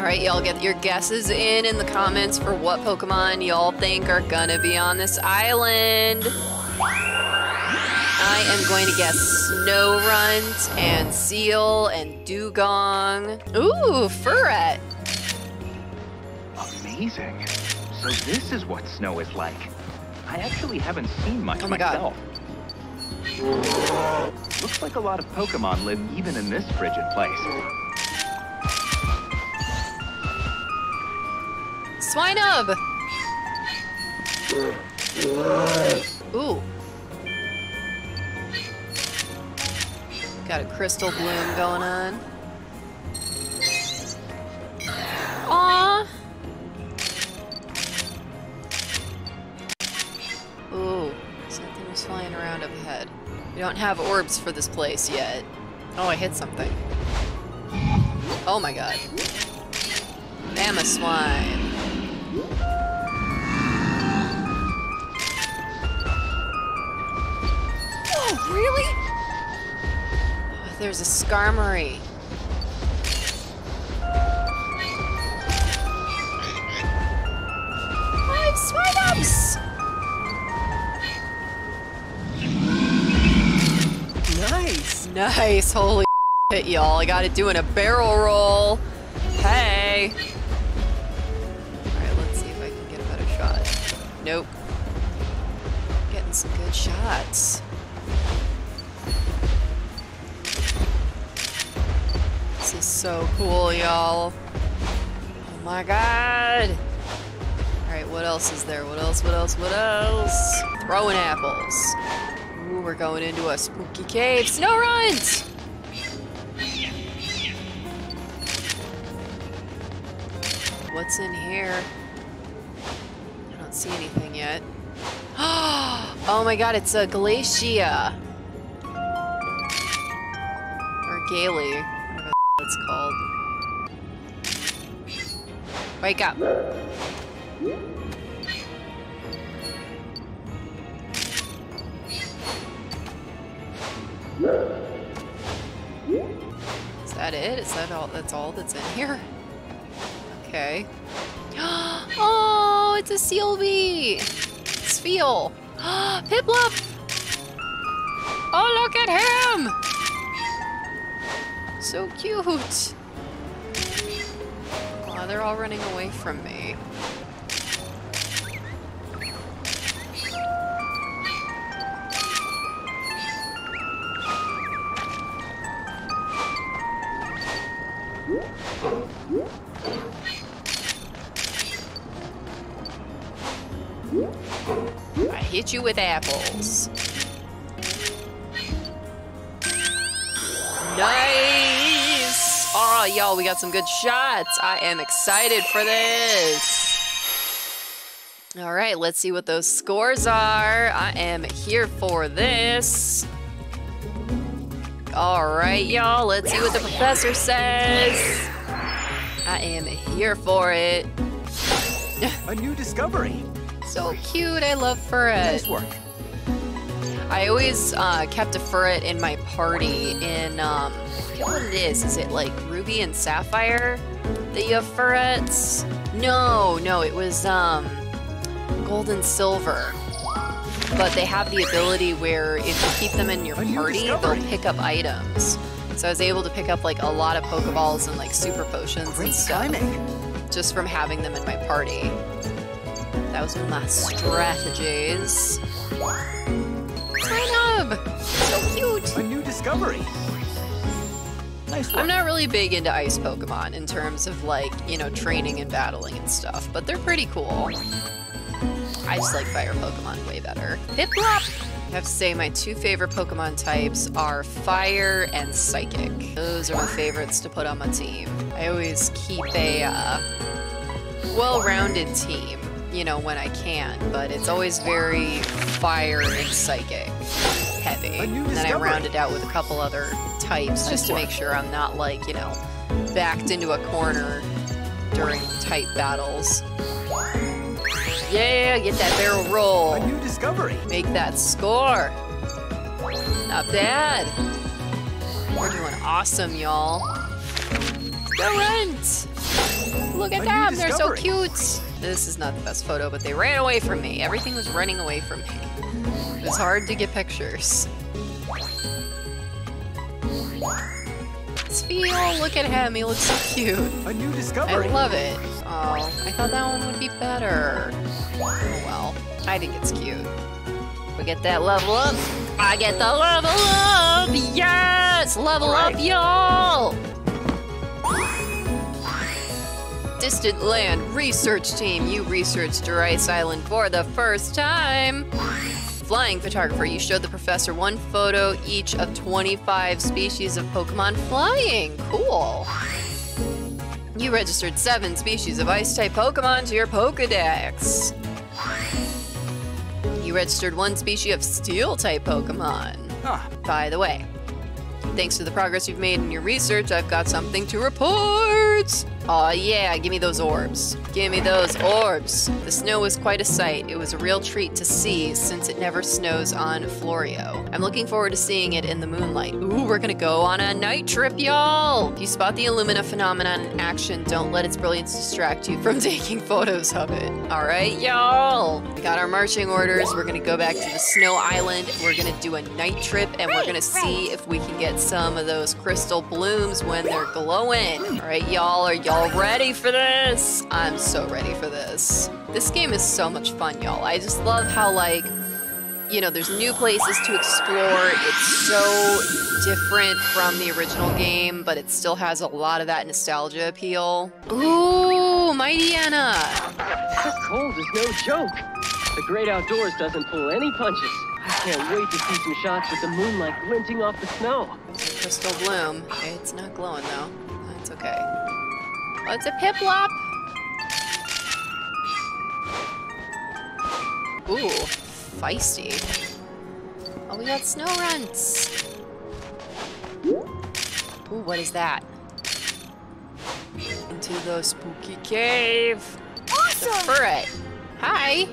Alright, y'all get your guesses in in the comments for what Pokemon y'all think are gonna be on this island. I am going to guess Snorunt and Seel and Dewgong. Ooh, Furret. Amazing. So this is what snow is like. I actually haven't seen much Oh my God. myself. Looks like a lot of Pokemon live even in this frigid place. Swinub! Ooh. Got a crystal bloom going on. Aww. Ooh, something was flying around up ahead. We don't have orbs for this place yet. Oh, I hit something. Oh my god. Mamoswine. Oh, really? Oh, there's a Skarmory. Five! Nice! Nice, holy shit, y'all. I got it doing a barrel roll. Hey. Nope. Getting some good shots. This is so cool, y'all. Oh my god. Alright, what else is there? What else? What else? What else? Throwing apples. Ooh, we're going into a spooky cave. Snow runs! What's in here? Don't see anything yet. Oh my god, it's a Glacia. Or Gaily, whatever it's called. Wake up. Is that it? Is that all? That's all that's in here? Okay. Oh, it's a Sealby! Spheal! Piplup! Oh, look at him! So cute! Aw, they're all running away from me. With apples. Nice! Oh, y'all, we got some good shots. I am excited for this. All right, let's see what those scores are. I am here for this. All right, y'all, let's see what the professor says. I am here for it. A new discovery. So cute. I love Furret. Nice work. I always uh, kept a Furret in my party in, um, I forget what it is. Is it like Ruby and Sapphire that you have Furrets? No, no, it was um, Gold and Silver. But they have the ability where if you keep them in your party, they'll pick up items. So I was able to pick up like a lot of Pokeballs and like super potions and Great stuff timing. just from having them in my party. That was my strategies. Sign up! So cute! A new discovery. Nice. I'm not really big into ice Pokemon in terms of like, you know, training and battling and stuff, but they're pretty cool. I just like fire Pokemon way better. Piplup! I have to say my two favorite Pokemon types are fire and psychic. Those are my favorites to put on my team. I always keep a uh, well-rounded team, you know, when I can, but it's always very fire and psychic heavy. And then I round it out with a couple other types just to make sure I'm not like, you know, backed into a corner during type battles. Yeah, get that barrel roll. A new discovery. Make that score. Not bad. We're doing awesome, y'all. Go Rent! Look at them, they're so cute. This is not the best photo, but they ran away from me. Everything was running away from me. It was hard to get pictures. Feel. Look at him. He looks so cute. A new discovery. I love it. Oh, I thought that one would be better. Oh well. I think it's cute. We get that level up. I get the level up. Yes! Level up, y'all! Distant Land Research Team, you researched Rice Island for the first time. Flying photographer, you showed the professor one photo each of 25 species of Pokemon flying. Cool. You registered seven species of ice type Pokemon to your Pokedex. You registered one species of steel type Pokemon. Huh. By the way, thanks to the progress you've made in your research, I've got something to report. Aw, yeah, give me those orbs. Give me those orbs. The snow was quite a sight. It was a real treat to see since it never snows on Florio. I'm looking forward to seeing it in the moonlight. Ooh, we're gonna go on a night trip, y'all! If you spot the Illumina phenomenon in action, don't let its brilliance distract you from taking photos of it. All right, y'all. We got our marching orders. We're gonna go back to the snow island. We're gonna do a night trip, and we're gonna see if we can get some of those crystal blooms when they're glowing. All right, y'all, are y'all ready for this? I'm so ready for this. This game is so much fun, y'all. I just love how, like, you know, there's new places to explore. It's so different from the original game, but it still has a lot of that nostalgia appeal. Ooh, Mightyena. This cold is no joke. The great outdoors doesn't pull any punches. I can't wait to see some shots with the moonlight glinting off the snow. Crystal Bloom. It's not glowing though. That's okay. Oh, it's a Piplup. Ooh, feisty. Oh, we got Snorunts. Ooh, what is that? Into the spooky cave. Awesome! The Furret. Hi.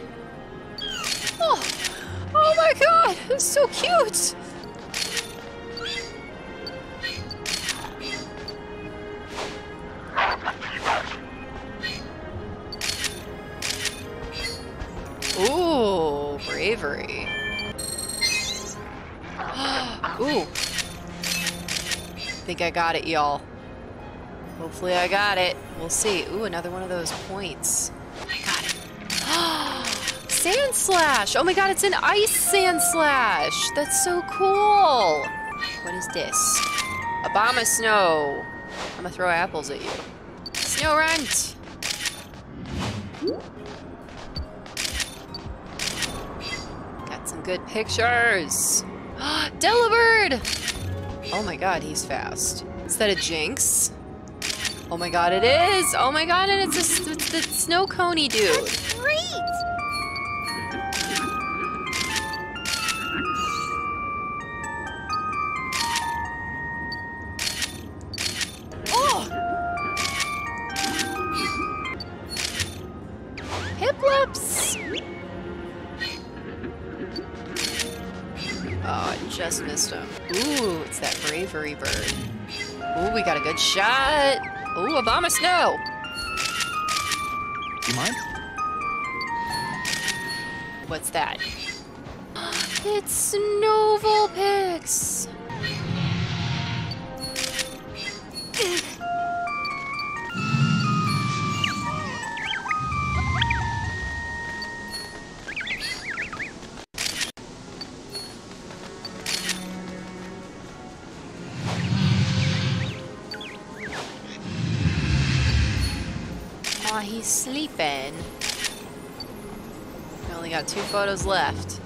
Oh, oh my god, it's so cute. Ooh, Braviary. Ooh. Think I got it, y'all. Hopefully I got it. We'll see. Ooh, another one of those points. I got it. Sandslash! Oh my god, it's an ice Sandslash! That's so cool! What is this? Abomasnow. I'm gonna throw apples at you. Snorunt! Got some good pictures. Delibird! Oh my god, he's fast. Is that a Jynx? Oh my god, it is! Oh my god, and it's, a, it's the snow coney dude. That's Great! Snow. You mind? What's that? It's Snow two photos left.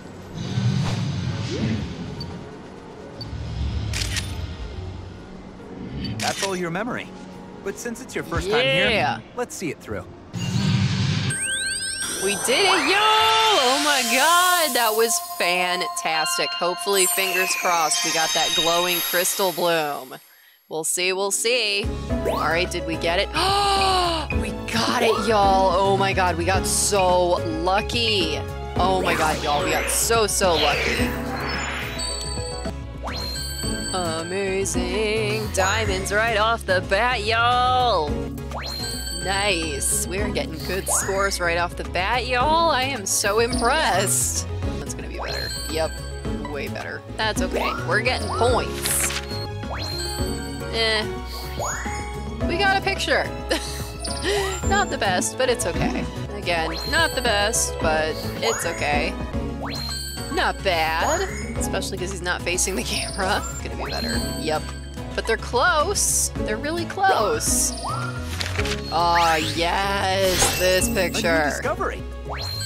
That's all your memory. But since it's your first time here, Yeah. let's see it through. We did it, yo! Oh my god, that was fantastic. Hopefully, fingers crossed, we got that glowing crystal bloom. We'll see, we'll see. All right, did we get it? we got it, y'all. Oh my god, we got so lucky. Oh my god, y'all, we got so, so lucky. Amazing. Diamonds right off the bat, y'all. Nice. We're getting good scores right off the bat, y'all. I am so impressed. That's gonna be better. Yep, way better. That's okay. We're getting points. eh. We got a picture. not the best, but it's okay. Again, not the best, but it's okay. Not bad. Especially because he's not facing the camera. It's gonna be better. Yep. But they're close. They're really close. Oh, yes, this picture. discovery.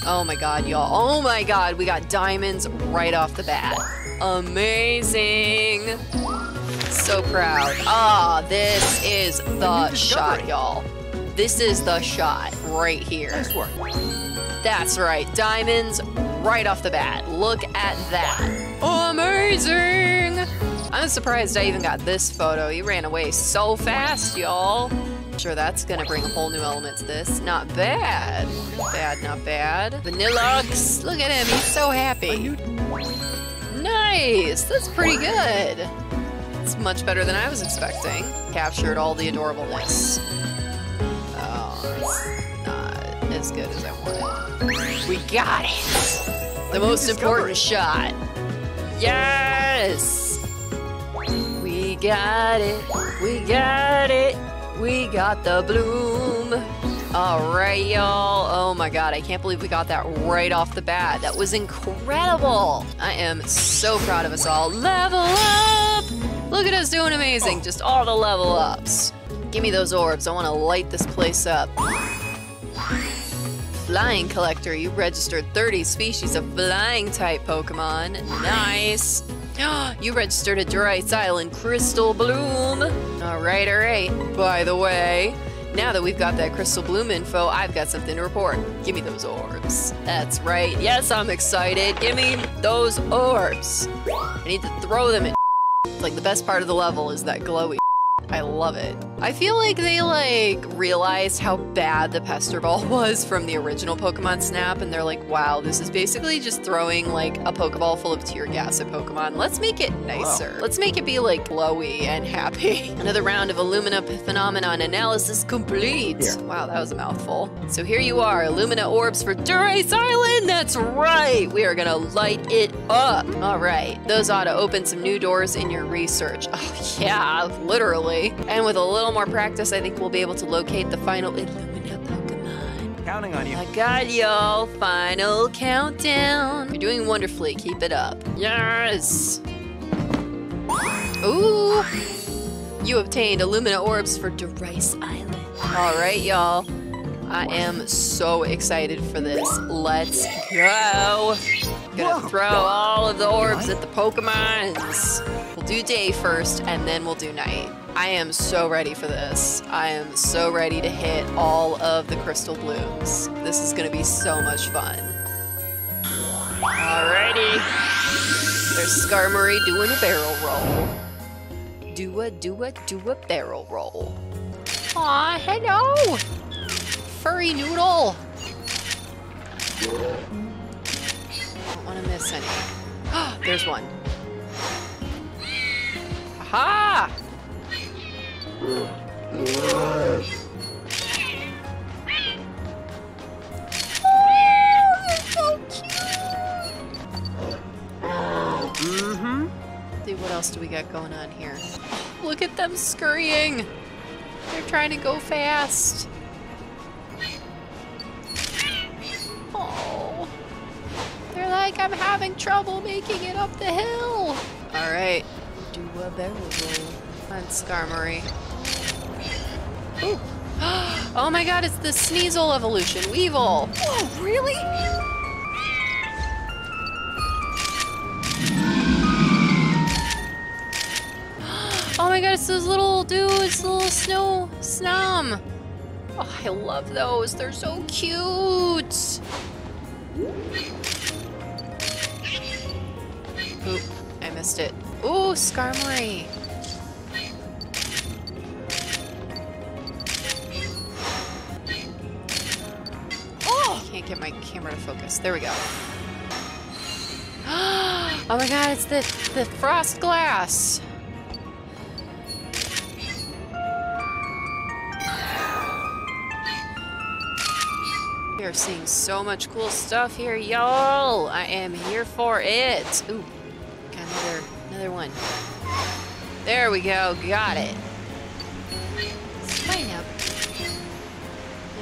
Oh my god, y'all. Oh my god, we got diamonds right off the bat. Amazing. So proud. Ah, this is the shot, y'all. This is the shot right here. Nice work. That's right, diamonds right off the bat. Look at that. Amazing! I'm surprised I even got this photo. He ran away so fast, y'all. Sure, that's gonna bring a whole new element to this. Not bad. Not bad, not bad. Vanilluxe, look at him, he's so happy. Nice, that's pretty good. It's much better than I was expecting. Captured all the adorableness. As good as I wanted. We got it! The most important shot. Yes! We got it. We got it. We got the bloom. All right, y'all. Oh my god, I can't believe we got that right off the bat. That was incredible. I am so proud of us all. Level up! Look at us doing amazing. Just all the level ups. Give me those orbs. I want to light this place up. Flying Collector, you registered 30 species of flying type Pokemon. Nice. you registered a Durice Island Crystal Bloom. All right, all right. By the way, now that we've got that Crystal Bloom info, I've got something to report. Give me those orbs. That's right. Yes, I'm excited. Give me those orbs. I need to throw them at like the best part of the level is that glowy I love it. I feel like they like realized how bad the Pester Ball was from the original Pokemon Snap, and they're like, wow, this is basically just throwing like a Pokeball full of tear gas at Pokemon. Let's make it nicer. Let's make it be like glowy and happy. Another round of Illumina phenomenon analysis complete. Wow, that was a mouthful. So here you are, Illumina orbs for Durice Island. That's right. We are gonna light it up. All right, those ought to open some new doors in your research. Oh yeah, literally. And with a little more practice, I think we'll be able to locate the final Illumina Pokemon. Counting on you. I got y'all. Final countdown. You're doing wonderfully. Keep it up. Yes. Ooh. You obtained Illumina orbs for Durice Island. All right, y'all. I am so excited for this. Let's go. Gonna throw all of the orbs at the Pokemons. We'll do day first, and then we'll do night. I am so ready for this. I am so ready to hit all of the crystal blooms. This is gonna be so much fun. Alrighty. There's Skarmory doing a barrel roll. Do a, do a, do a barrel roll. Aw, hello! Furry noodle! Don't want to miss any. There's one. Aha! What else do we got going on here? Look at them scurrying! They're trying to go fast. Oh. They're like, I'm having trouble making it up the hill. All right. Do a barrel roll on Skarmory. Ooh. Oh my god, it's the Sneasel evolution. Weavile. Oh, really? Oh my god, it's those little dudes, little snow snom. Oh, I love those. They're so cute. Oop, I missed it. Ooh, Skarmory. Can't get my camera to focus. There we go. Oh my god, it's the the Froslass. We are seeing so much cool stuff here, y'all. I am here for it. Ooh, got another, another one. There we go, got it. Fine up.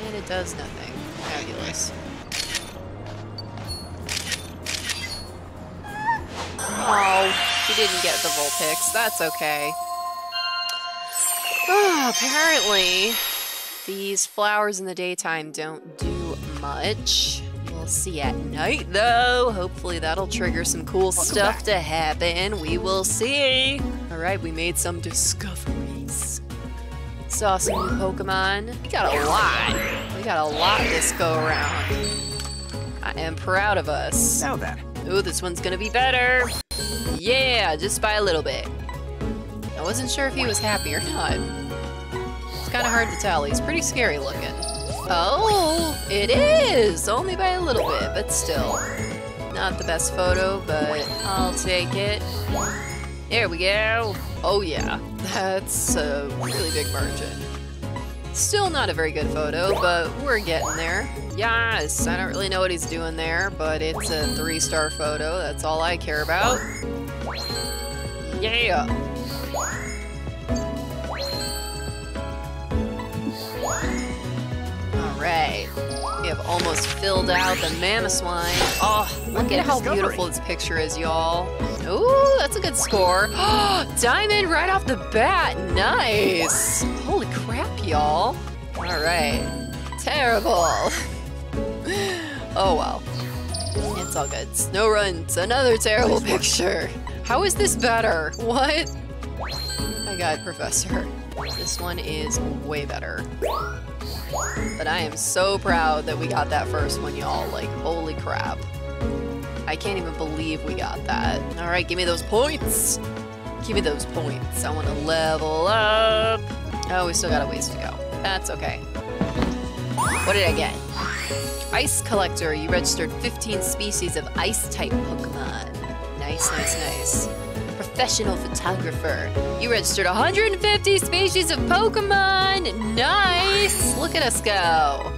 And it does nothing. Fabulous. Oh, he didn't get the Vulpix. That's okay. Oh, apparently, these flowers in the daytime don't do much. We'll see at night, though. Hopefully that'll trigger some cool stuff to happen. We will see. All right, we made some discoveries. Saw some new Pokemon. We got a lot. We got a lot this go around. I am proud of us. Now then, Ooh, this one's gonna be better. Yeah, just by a little bit. I wasn't sure if he was happy or not. It's kind of hard to tell. He's pretty scary looking. Oh, it is! Only by a little bit, but still. Not the best photo, but I'll take it. There we go. Oh yeah, that's a really big margin. Still not a very good photo, but we're getting there. Yes, I don't really know what he's doing there, but it's a three-star photo. That's all I care about. Yeah. All right. We have almost filled out the Mamoswine. Oh, look at how beautiful this picture is, y'all. Ooh, that's a good score. Diamond right off the bat. Nice. Holy crap, y'all. All right. Terrible. oh, well. It's all good. Snorunts. Another terrible picture. How is this better? What? My God, Professor. This one is way better. But I am so proud that we got that first one, y'all. Like, holy crap. I can't even believe we got that. All right, give me those points. Give me those points. I want to level up. Oh, we still got a ways to go. That's okay. What did I get? Ice Collector. You registered 15 species of ice-type Pokemon. Nice, nice, nice. Professional Photographer. You registered 150 species of Pokemon. Nice. Look at us go.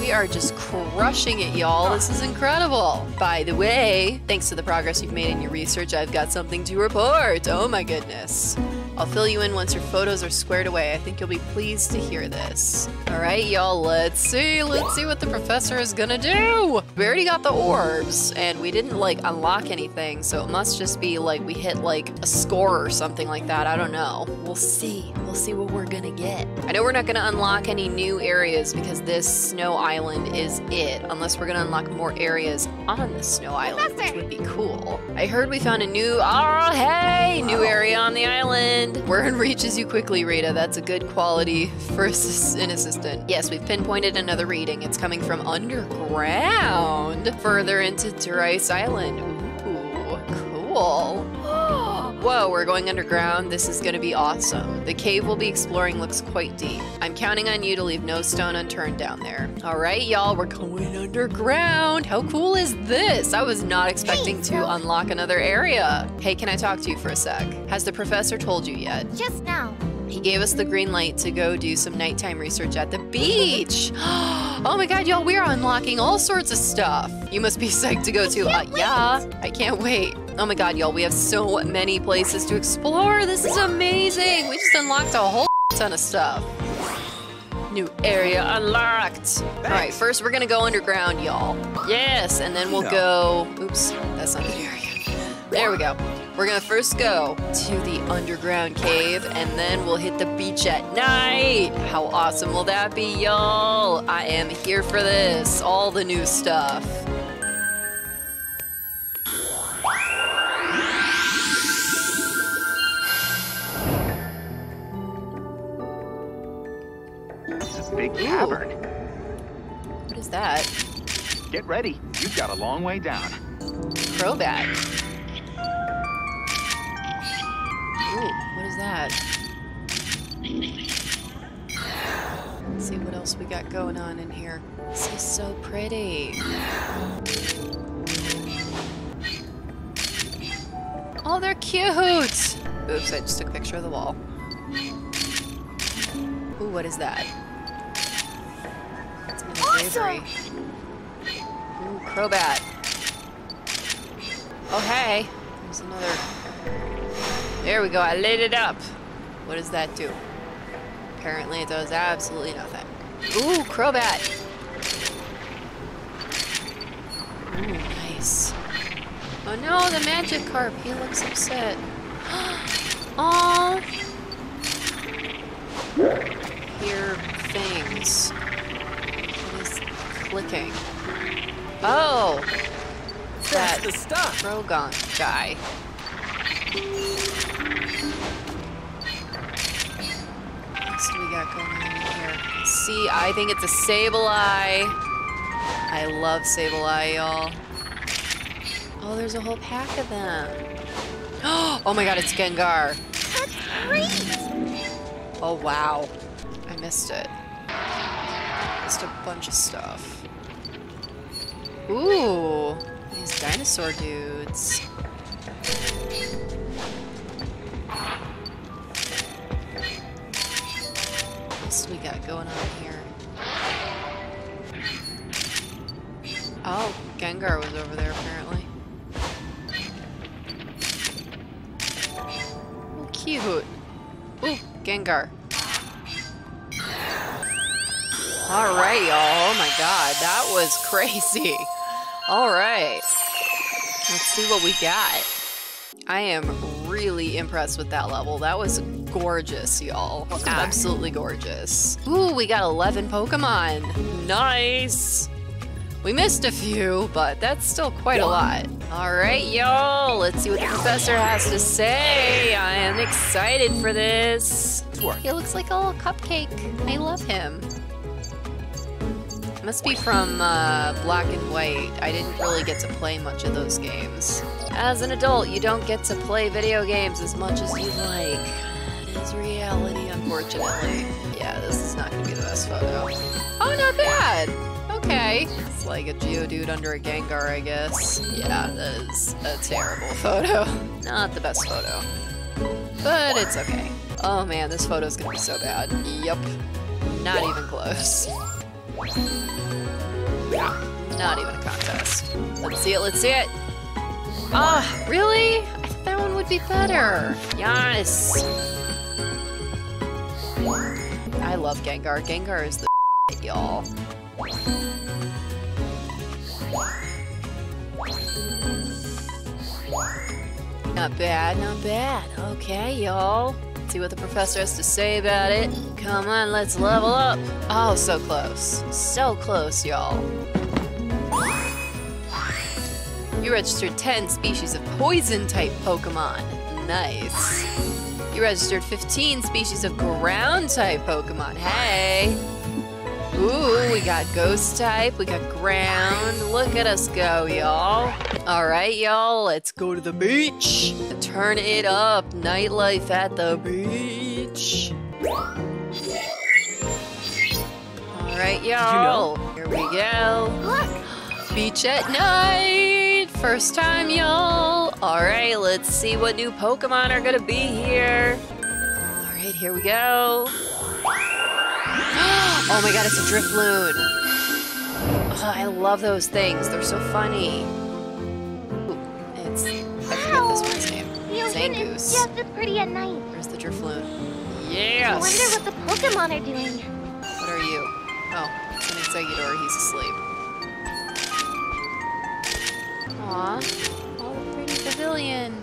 We are just crushing it, y'all. This is incredible. By the way, thanks to the progress you've made in your research, I've got something to report. Oh my goodness. I'll fill you in once your photos are squared away. I think you'll be pleased to hear this. All right, y'all, let's see. Let's see what the professor is gonna do. We already got the orbs, and we didn't like unlock anything, so it must just be like we hit like a score or something like that. I don't know. We'll see. We'll see what we're gonna get. I know we're not gonna unlock any new areas because this snow island is it, unless we're gonna unlock more areas on the snow island, which would be cool. I heard we found a new, oh hey, new area on the island. Word reaches you quickly, Rita. That's a good quality for an assistant. Yes, we've pinpointed another reading. It's coming from underground, further into Durice Island. Ooh, cool. Oh, Whoa, we're going underground. This is going to be awesome. The cave we'll be exploring looks quite deep. I'm counting on you to leave no stone unturned down there. All right, y'all, we're going underground. How cool is this? I was not expecting to unlock another area. Hey, can I talk to you for a sec? Has the professor told you yet? Just now. He gave us the green light to go do some nighttime research at the beach. oh my god, y'all, we're unlocking all sorts of stuff. You must be psyched to go to. Uh, yeah, I can't wait. Oh my god, y'all, we have so many places to explore. This is amazing. We just unlocked a whole ton of stuff. New area unlocked. All right, first we're gonna go underground, y'all. Yes, and then we'll go. Oops, that's not the area. There we go. We're gonna first go to the underground cave and then we'll hit the beach at night. How awesome will that be, y'all? I am here for this. All the new stuff. This is a big Ooh. cavern. What is that? Get ready. You've got a long way down. Crobat. Ooh, what is that? Let's see what else we got going on in here. This is so pretty. Oh, they're cute! Oops, I just took a picture of the wall. Ooh, what is that? It's my bravery. Ooh, Crobat. Oh, hey. There's another. There we go. I lit it up. What does that do? Apparently it does absolutely nothing. Ooh, Crobat! Ooh, nice. Oh no, the Magikarp. He looks upset. Oh. Hear things. What is clicking? Oh! It's that the stuff. Drogon guy. What we got going on here? See, I think it's a Sableye. I love Sableye, y'all. Oh, there's a whole pack of them. Oh my god, it's Gengar. That's great! Oh wow. I missed it. Missed a bunch of stuff. Ooh, these dinosaur dudes. What else we got going on here? Oh, Gengar was over there apparently. Oh, cute. Ooh, Gengar. Alright, y'all. Oh my god, that was crazy. Alright. Let's see what we got. I am really impressed with that level. That was gorgeous, y'all. Absolutely gorgeous. Ooh, we got 11 Pokemon. Nice. We missed a few, but that's still quite a lot. All right, y'all, let's see what the professor has to say. I am excited for this. He looks like a little cupcake. I love him. Must be from uh, Black and White. I didn't really get to play much of those games. As an adult, you don't get to play video games as much as you like. It is reality, unfortunately. Yeah, this is not gonna be the best photo. Oh, not bad! Okay. It's like a Geodude under a Gengar, I guess. Yeah, that is a terrible photo. Not the best photo. But it's okay. Oh man, this photo's gonna be so bad. Yep. Not even close. Yeah, Not even a contest. Let's see it, let's see it. Ah, really? I thought that one would be better. Yes. I love Gengar. Gengar is the y'all. Not bad, not bad. Okay, y'all. See what the professor has to say about it. Come on, let's level up. Oh, so close. So close, y'all. You registered 10 species of poison-type Pokemon. Nice. You registered 15 species of ground-type Pokemon. Hey! Ooh, we got ghost type, we got ground. Look at us go, y'all. All right, y'all, let's go to the beach. Turn it up. Nightlife at the beach. All right, y'all. Here we go. Beach at night. First time, y'all. All right, let's see what new Pokemon are gonna be here. All right, here we go. Oh my god, it's a Drifloon. Oh, I love those things. They're so funny. Ooh, it's, I forget this one's name. The ocean is Zangoose. just as pretty at night. Where's the Drifloon? Yes! I wonder what the Pokemon are doing. What are you? Oh, it's an Exeggutor. He's asleep. Aw, oh, the pretty pavilion.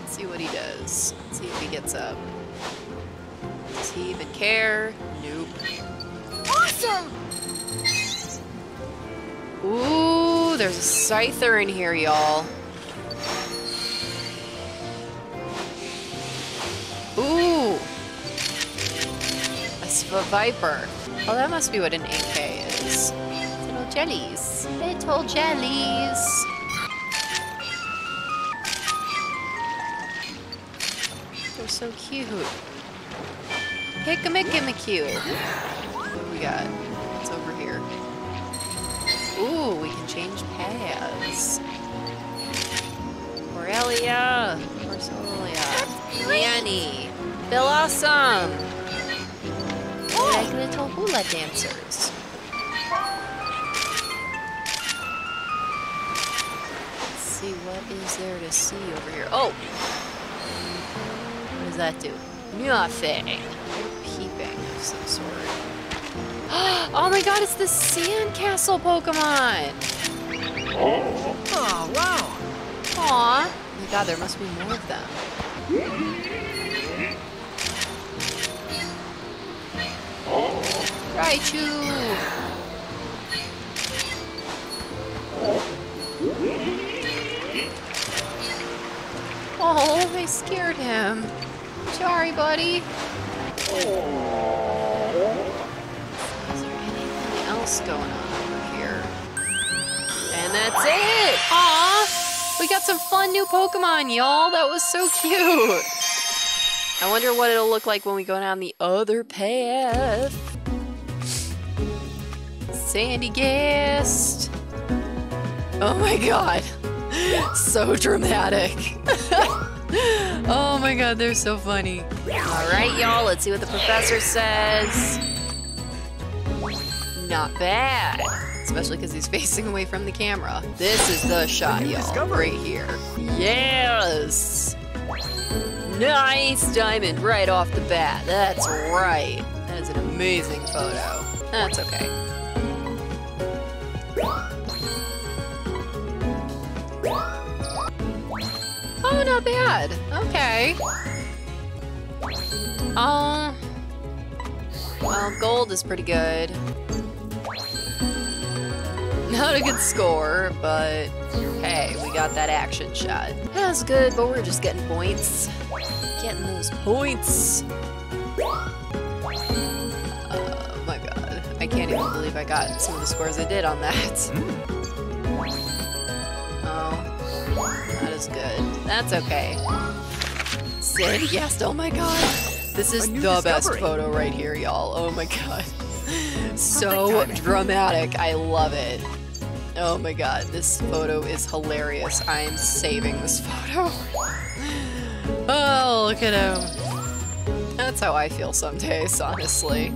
Let's see what he does. Let's see if he gets up. Does he even care? Nope. Awesome! Ooh, there's a Scyther in here, y'all. Ooh. A Viper. Oh, that must be what an AK jellies. Little jellies. They're so cute. Hickamakimakyu. What do we got? What's over here? Ooh, we can change paths. Aurelia, Corsolia, Yanni, Blossom. Like little hula dancers. Is there to see over here. Oh! What does that do? Nothing. Peeping of some sort. Oh my god, it's the sandcastle Pokemon! Oh, wow. Aw. Oh my god, there must be more of them. Raichu! Oh, I scared him. Sorry, buddy. Is there anything else going on over here? And that's it! Aw! We got some fun new Pokemon, y'all! That was so cute! I wonder what it'll look like when we go down the other path. Sandygast! Oh my god! So dramatic! oh my god, they're so funny. Alright, y'all, let's see what the professor says. Not bad. Especially because he's facing away from the camera. This is the shot, y'all. discovery. Right here. Yes! Nice diamond right off the bat. That's right. That is an amazing photo. That's okay. Oh, not bad. Okay. Um. Well, gold is pretty good. Not a good score, but hey, we got that action shot. That's good, but we're just getting points. Getting those points. Oh my god. I can't even believe I got some of the scores I did on that. That is good. That's okay. Sandygast, oh my god. This is the best photo right here, y'all. Oh my god. So dramatic. I love it. Oh my god, this photo is hilarious. I'm saving this photo. Oh, look at him. That's how I feel some days, honestly.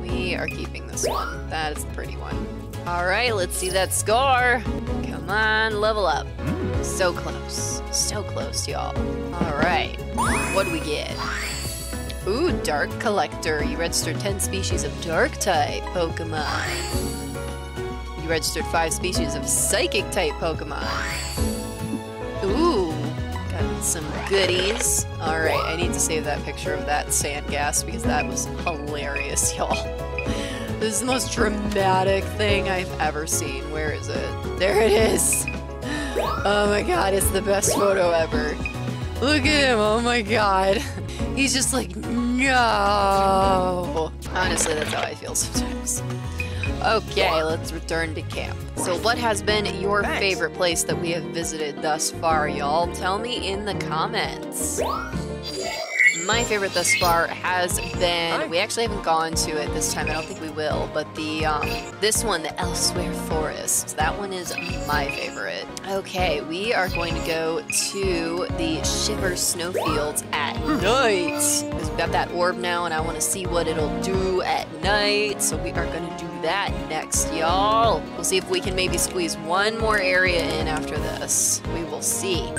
We are keeping this one. That is the pretty one. All right, let's see that score. Come on, level up. So close. So close, y'all. All right. What do we get? Ooh, Dark Collector. You registered 10 species of Dark type Pokemon. You registered 5 species of Psychic type Pokemon. Ooh, got some goodies. Alright, I need to save that picture of that Sandgas because that was hilarious, y'all. This is the most dramatic thing I've ever seen. Where is it? There it is. Oh my god, it's the best photo ever. Look at him, oh my god. He's just like, no. Honestly, that's how I feel sometimes. Okay, let's return to camp. So, what has been your Thanks. favorite place that we have visited thus far, y'all? Tell me in the comments. My favorite thus far has been. We actually haven't gone to it this time. I don't think we will. But the um, this one, the Elsewhere Forest, that one is my favorite. Okay, we are going to go to the Shiver Snowfields at night. Because we've got that orb now, and I want to see what it'll do at night. So we are going to do that next, y'all. We'll see if we can maybe squeeze one more area in after this. We will see.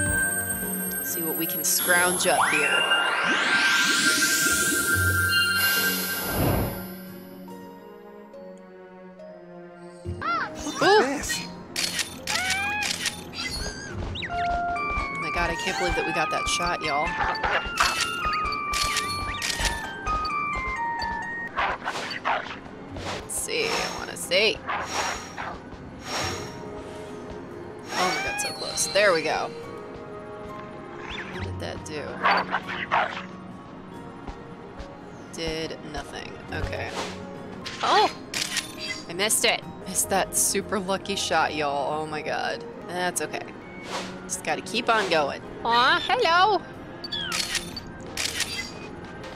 See what we can scrounge up here. Ooh. This. Oh my god, I can't believe that we got that shot, y'all. Let's see, I wanna see. Oh my god, so close. There we go. What did that do? Did nothing. Okay. Oh! I missed it. Missed that super lucky shot, y'all. Oh my god. That's okay. Just gotta keep on going. Aw, hello!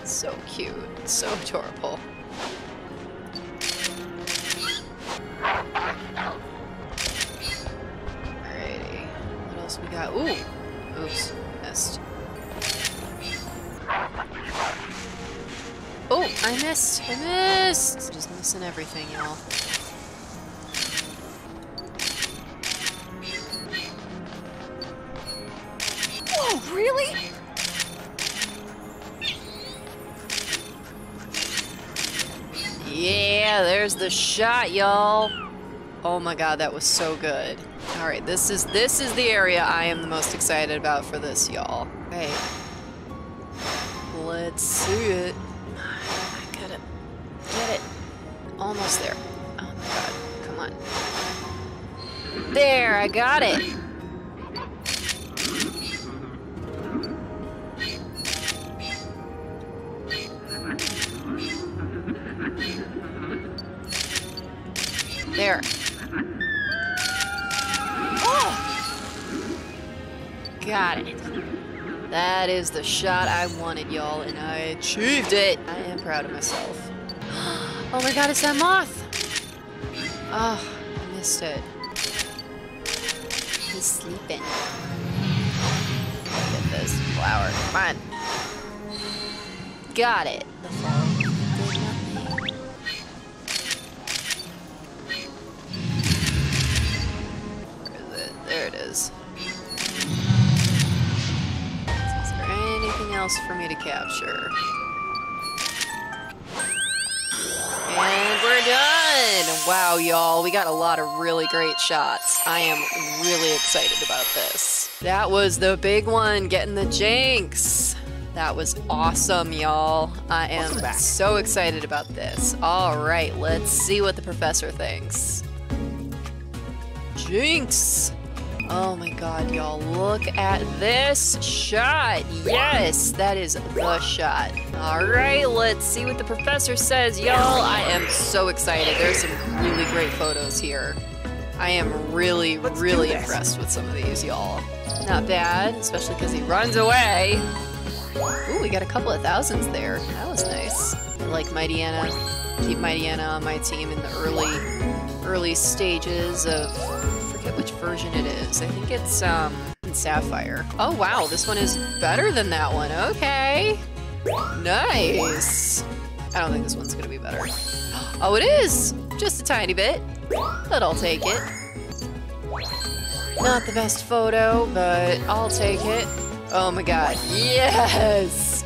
So cute. So adorable. Alrighty. What else we got? Ooh! Oops honest. Oh, I missed! I missed! Just missing everything, y'all. Whoa, really? Yeah, there's the shot, y'all. Oh my god, that was so good. All right, this is this is the area I am the most excited about for this, y'all. Okay. Let's see it. I gotta get it. Almost there. Oh my god, come on. There, I got it. The shot I wanted, y'all, and I achieved it. I am proud of myself. Oh my god, it's that moth! Oh, I missed it. He's sleeping. Look at this flower. Come on. Got it. Else for me to capture? And we're done! Wow, y'all, we got a lot of really great shots. I am really excited about this. That was the big one, getting the Jynx. That was awesome, y'all. I am so excited about this. All right, let's see what the professor thinks. Jynx! Oh my god, y'all, look at this shot! Yes, that is the shot. Alright, let's see what the professor says, y'all. I am so excited. There's some really great photos here. I am really, Let's really impressed with some of these, y'all. Not bad, especially because he runs away. Ooh, we got a couple of thousands there. That was nice. I like Mightyena. Keep Mightyena on my team in the early, early stages of which version it is. I think it's um Sapphire. Oh wow, this one is better than that one. Okay. Nice. I don't think this one's gonna be better. Oh, it is! Just a tiny bit. But I'll take it. Not the best photo, but I'll take it. Oh my god. Yes!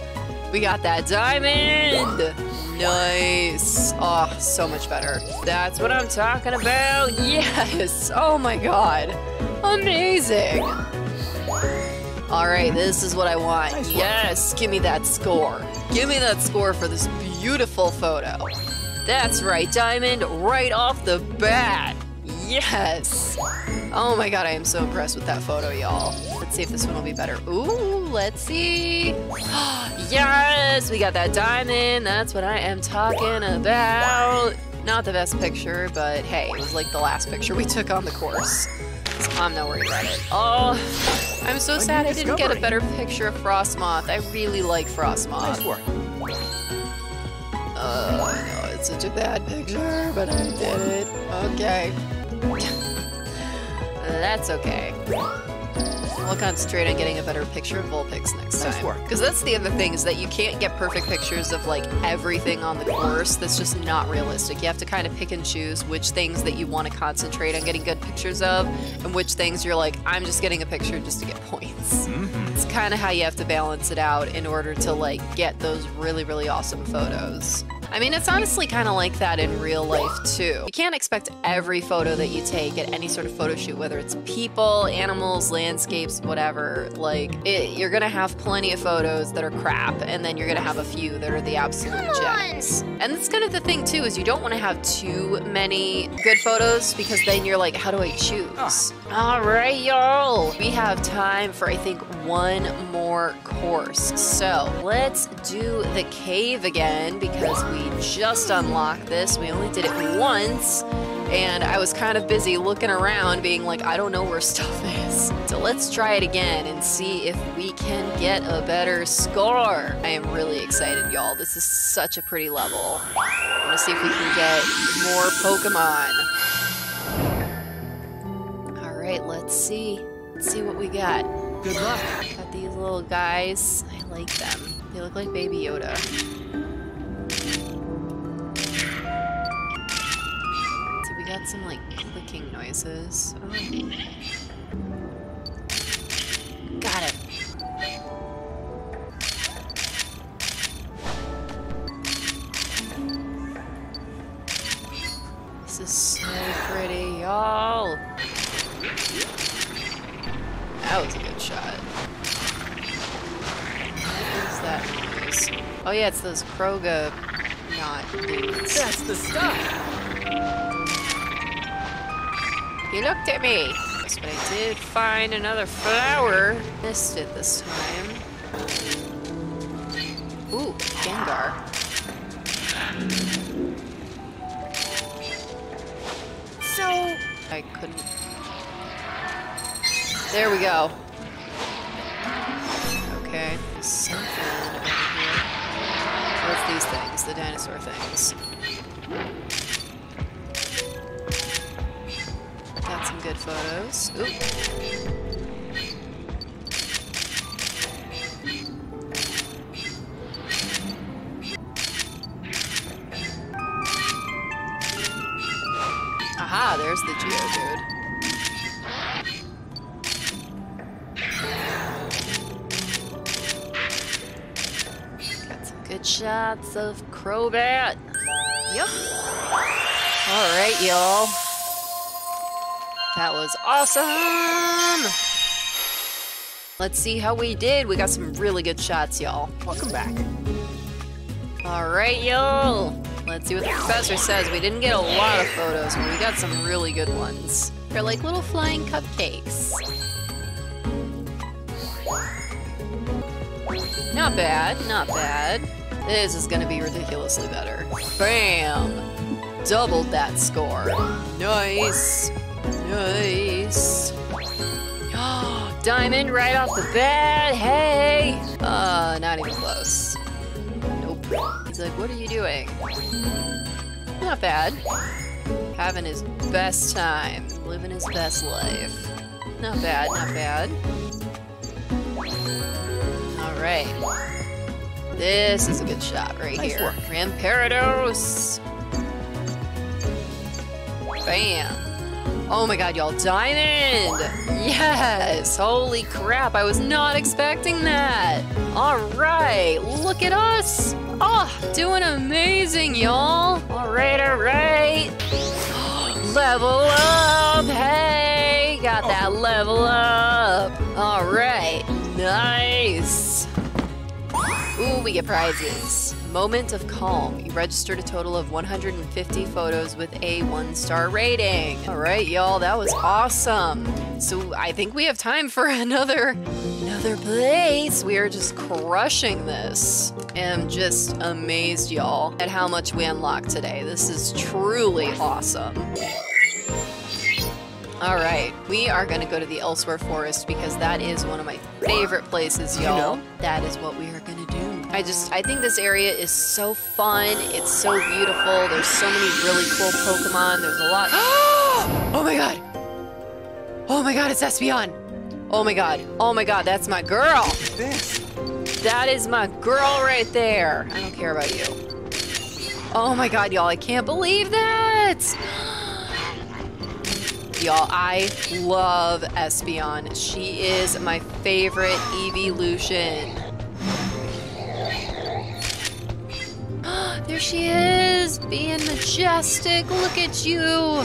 We got that diamond! Nice. Oh, so much better. That's what I'm talking about. Yes! Oh my god. Amazing. All right, this is what I want. Yes, give me that score. Give me that score for this beautiful photo. That's right, Diamond, right off the bat. Yes. Oh my god, I am so impressed with that photo, y'all. Let's see if this one will be better. Ooh, let's see. yes, we got that diamond. That's what I am talking about. Not the best picture, but hey, it was like the last picture we took on the course. So I'm not worried about it. Oh, I'm so sad I didn't get a better picture of Frosmoth. I really like Frosmoth. Nice work. Oh, I know, it's such a bad picture, but I did it. Okay. That's okay. We'll concentrate on getting a better picture of Vulpix next Nice time. work. Because that's the other thing, is that you can't get perfect pictures of, like, everything on the course. That's just not realistic. You have to kind of pick and choose which things that you want to concentrate on getting good pictures of, and which things you're like, I'm just getting a picture just to get points. Mm-hmm. It's kind of how you have to balance it out in order to like get those really, really awesome photos. I mean, it's honestly kind of like that in real life too. You can't expect every photo that you take at any sort of photo shoot, whether it's people, animals, landscapes, whatever. Like, it, you're gonna have plenty of photos that are crap, and then you're gonna have a few that are the absolute gems. And that's kind of the thing too, is you don't want to have too many good photos because then you're like, how do I choose? All right, y'all. We have time for I think one more course. So let's do the cave again because we just unlocked this. We only did it once. And I was kind of busy looking around, being like, I don't know where stuff is. So let's try it again and see if we can get a better score. I am really excited, y'all. This is such a pretty level. I want to see if we can get more Pokemon. All right, let's see. Let's see what we got. Good luck. Got these little guys. I like them. They look like Baby Yoda. got some like clicking noises. Oh. Got it. This is so pretty, y'all. That was a good shot. What is that noise? Oh yeah, it's those Kroga not dudes. That's the stuff! He looked at me. Yes, But I did find another flower. Missed it this time. Ooh, Gengar. So, I couldn't. There we go. Okay, something over here. What's these things? The dinosaur things. Good photos. Oop. Aha, there's the Geodude. Got some good shots of Crobat. Yep. All right, y'all. That was awesome. Let's see how we did. We got some really good shots, y'all. Welcome back. All right, y'all. Let's see what the professor says. We didn't get a lot of photos, but we got some really good ones. They're like little flying cupcakes. Not bad, not bad. This is gonna be ridiculously better. Bam! Doubled that score. Nice. Nice. Diamond right off the bat. Hey! Uh, not even close. Nope. He's like, what are you doing? Not bad. Having his best time. Living his best life. Not bad, not bad. Alright. This is a good shot right Nice here. Rampardos! Bam! Oh my god, y'all, diamond! Yes! Holy crap, I was not expecting that! Alright, look at us! Oh, doing amazing, y'all! Alright, alright! level up! Hey! Got that oh. level up! Alright, nice! Ooh, we get prizes. Moment of calm. You registered a total of 150 photos with a one star rating. All right, y'all, that was awesome. So I think we have time for another another place. We are just crushing this. I'm just amazed, y'all, at how much we unlocked today. This is truly awesome. All right, we are gonna go to the Elsewhere Forest because that is one of my favorite places, You y'all. know? That is what we are gonna do. I just, I think this area is so fun. It's so beautiful. There's so many really cool Pokemon. There's a lot. Oh my god! Oh my god, it's Espeon! Oh my god! Oh my god, that's my girl! That is my girl right there. I don't care about you. Oh my god, y'all, I can't believe that! Y'all, I love Espeon. She is my favorite evolution. there she is, being majestic. Look at you.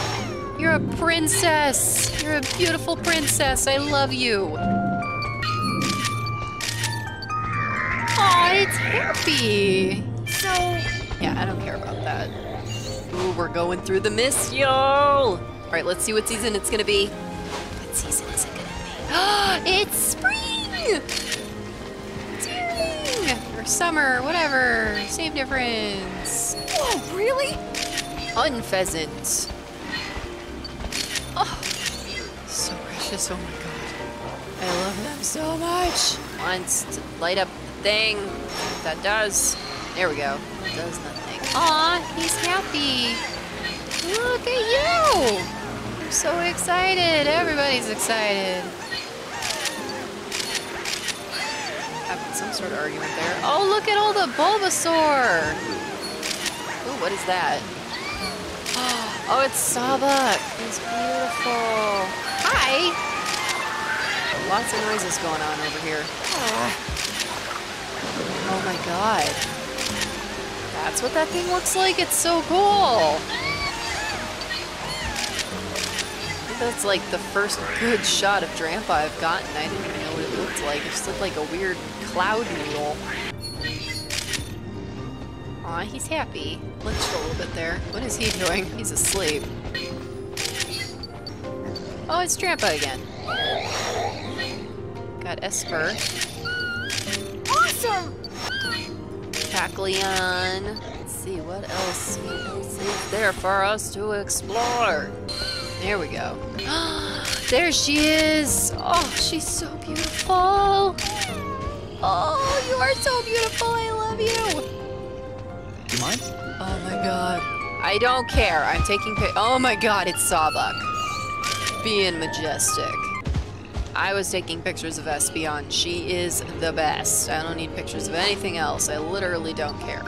You're a princess. You're a beautiful princess. I love you. Aw, it's happy. so, Yeah, I don't care about that. Ooh, we're going through the mist, y'all. All right, let's see what season it's gonna be. What season is it gonna be? it's spring! Summer, whatever. Same difference. oh, really? Unfezant. Oh, so precious. Oh my god. I love them so much. Wants to light up the thing. That does. There we go. Does nothing. Aw, he's happy. Look at you. I'm so excited. Everybody's excited. Having some sort of argument there. Oh, look at all the Bulbasaur. Ooh, what is that? Oh, it's Sawsbuck. He's beautiful. Hi. Lots of noises going on over here. Oh my god. That's what that thing looks like? It's so cool. that's like the first good shot of Drampa I've gotten. I didn't even know what it looked like. It just looked like a weird cloud noodle. Aw, he's happy. Flinched a little bit there. What is he doing? He's asleep. Oh, it's Drampa again. Got Esper. Awesome! Kecleon. Let's see, what else, what else is there for us to explore? There we go. there she is! Oh, she's so beautiful! Oh, you are so beautiful! I love you! Do You mind? Oh my god. I don't care. I'm taking pic- Oh my god, it's Sawsbuck. Being majestic. I was taking pictures of Espeon. She is the best. I don't need pictures of anything else. I literally don't care.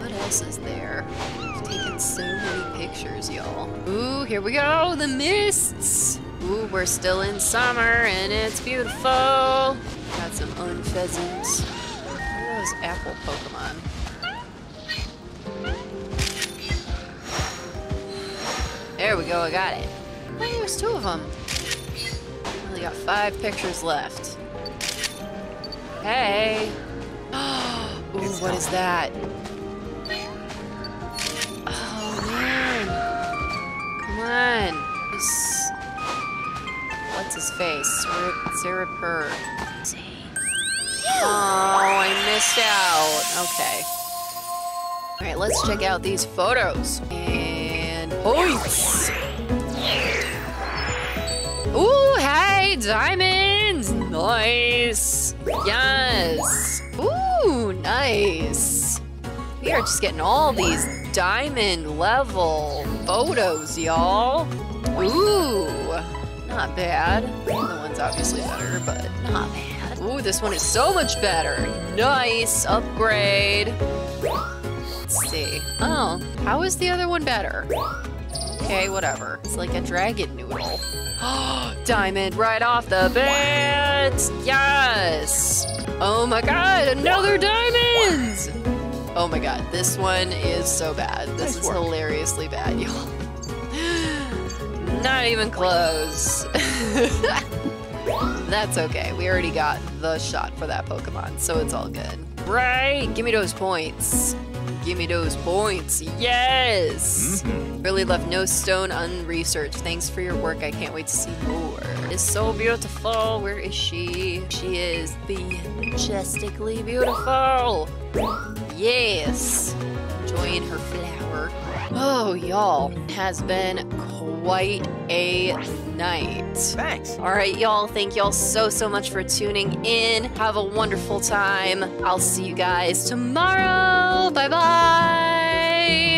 What else is there? I've taken so many pictures, y'all. Ooh, here we go! The mists! Ooh, we're still in summer and it's beautiful! Got some Unfezants. What are those apple Pokemon? There we go, I got it. Oh, there's two of them. Only got five pictures left. Hey. Ooh, It's what is that? Oh man. Come on. What's his face? Zerapur. Oh, I missed out. Okay. Alright, let's check out these photos. And points! Ooh, hey, diamonds! Nice! Yes! Ooh, nice! We are just getting all these diamond level photos, y'all. Ooh, not bad. The other one's obviously better, but not bad. Ooh, this one is so much better. Nice upgrade. Let's see. Oh, how is the other one better? Okay, whatever. It's like a dragon noodle. Diamond right off the bat! Yes! Oh my god, another diamond! Oh my god, this one is so bad. This Nice is work. hilariously bad, y'all. Not even close. That's okay. We already got the shot for that Pokemon, so it's all good. Right, give me those points. Give me those points. Yes! Mm-hmm. Really left no stone unresearched. Thanks for your work. I can't wait to see more. It's so beautiful. Where is she? She is the majestically beautiful. Yes. Enjoying her flower. Oh, y'all. It has been quite a night. Thanks. All right, y'all. Thank y'all so, so much for tuning in. Have a wonderful time. I'll see you guys tomorrow. Bye bye.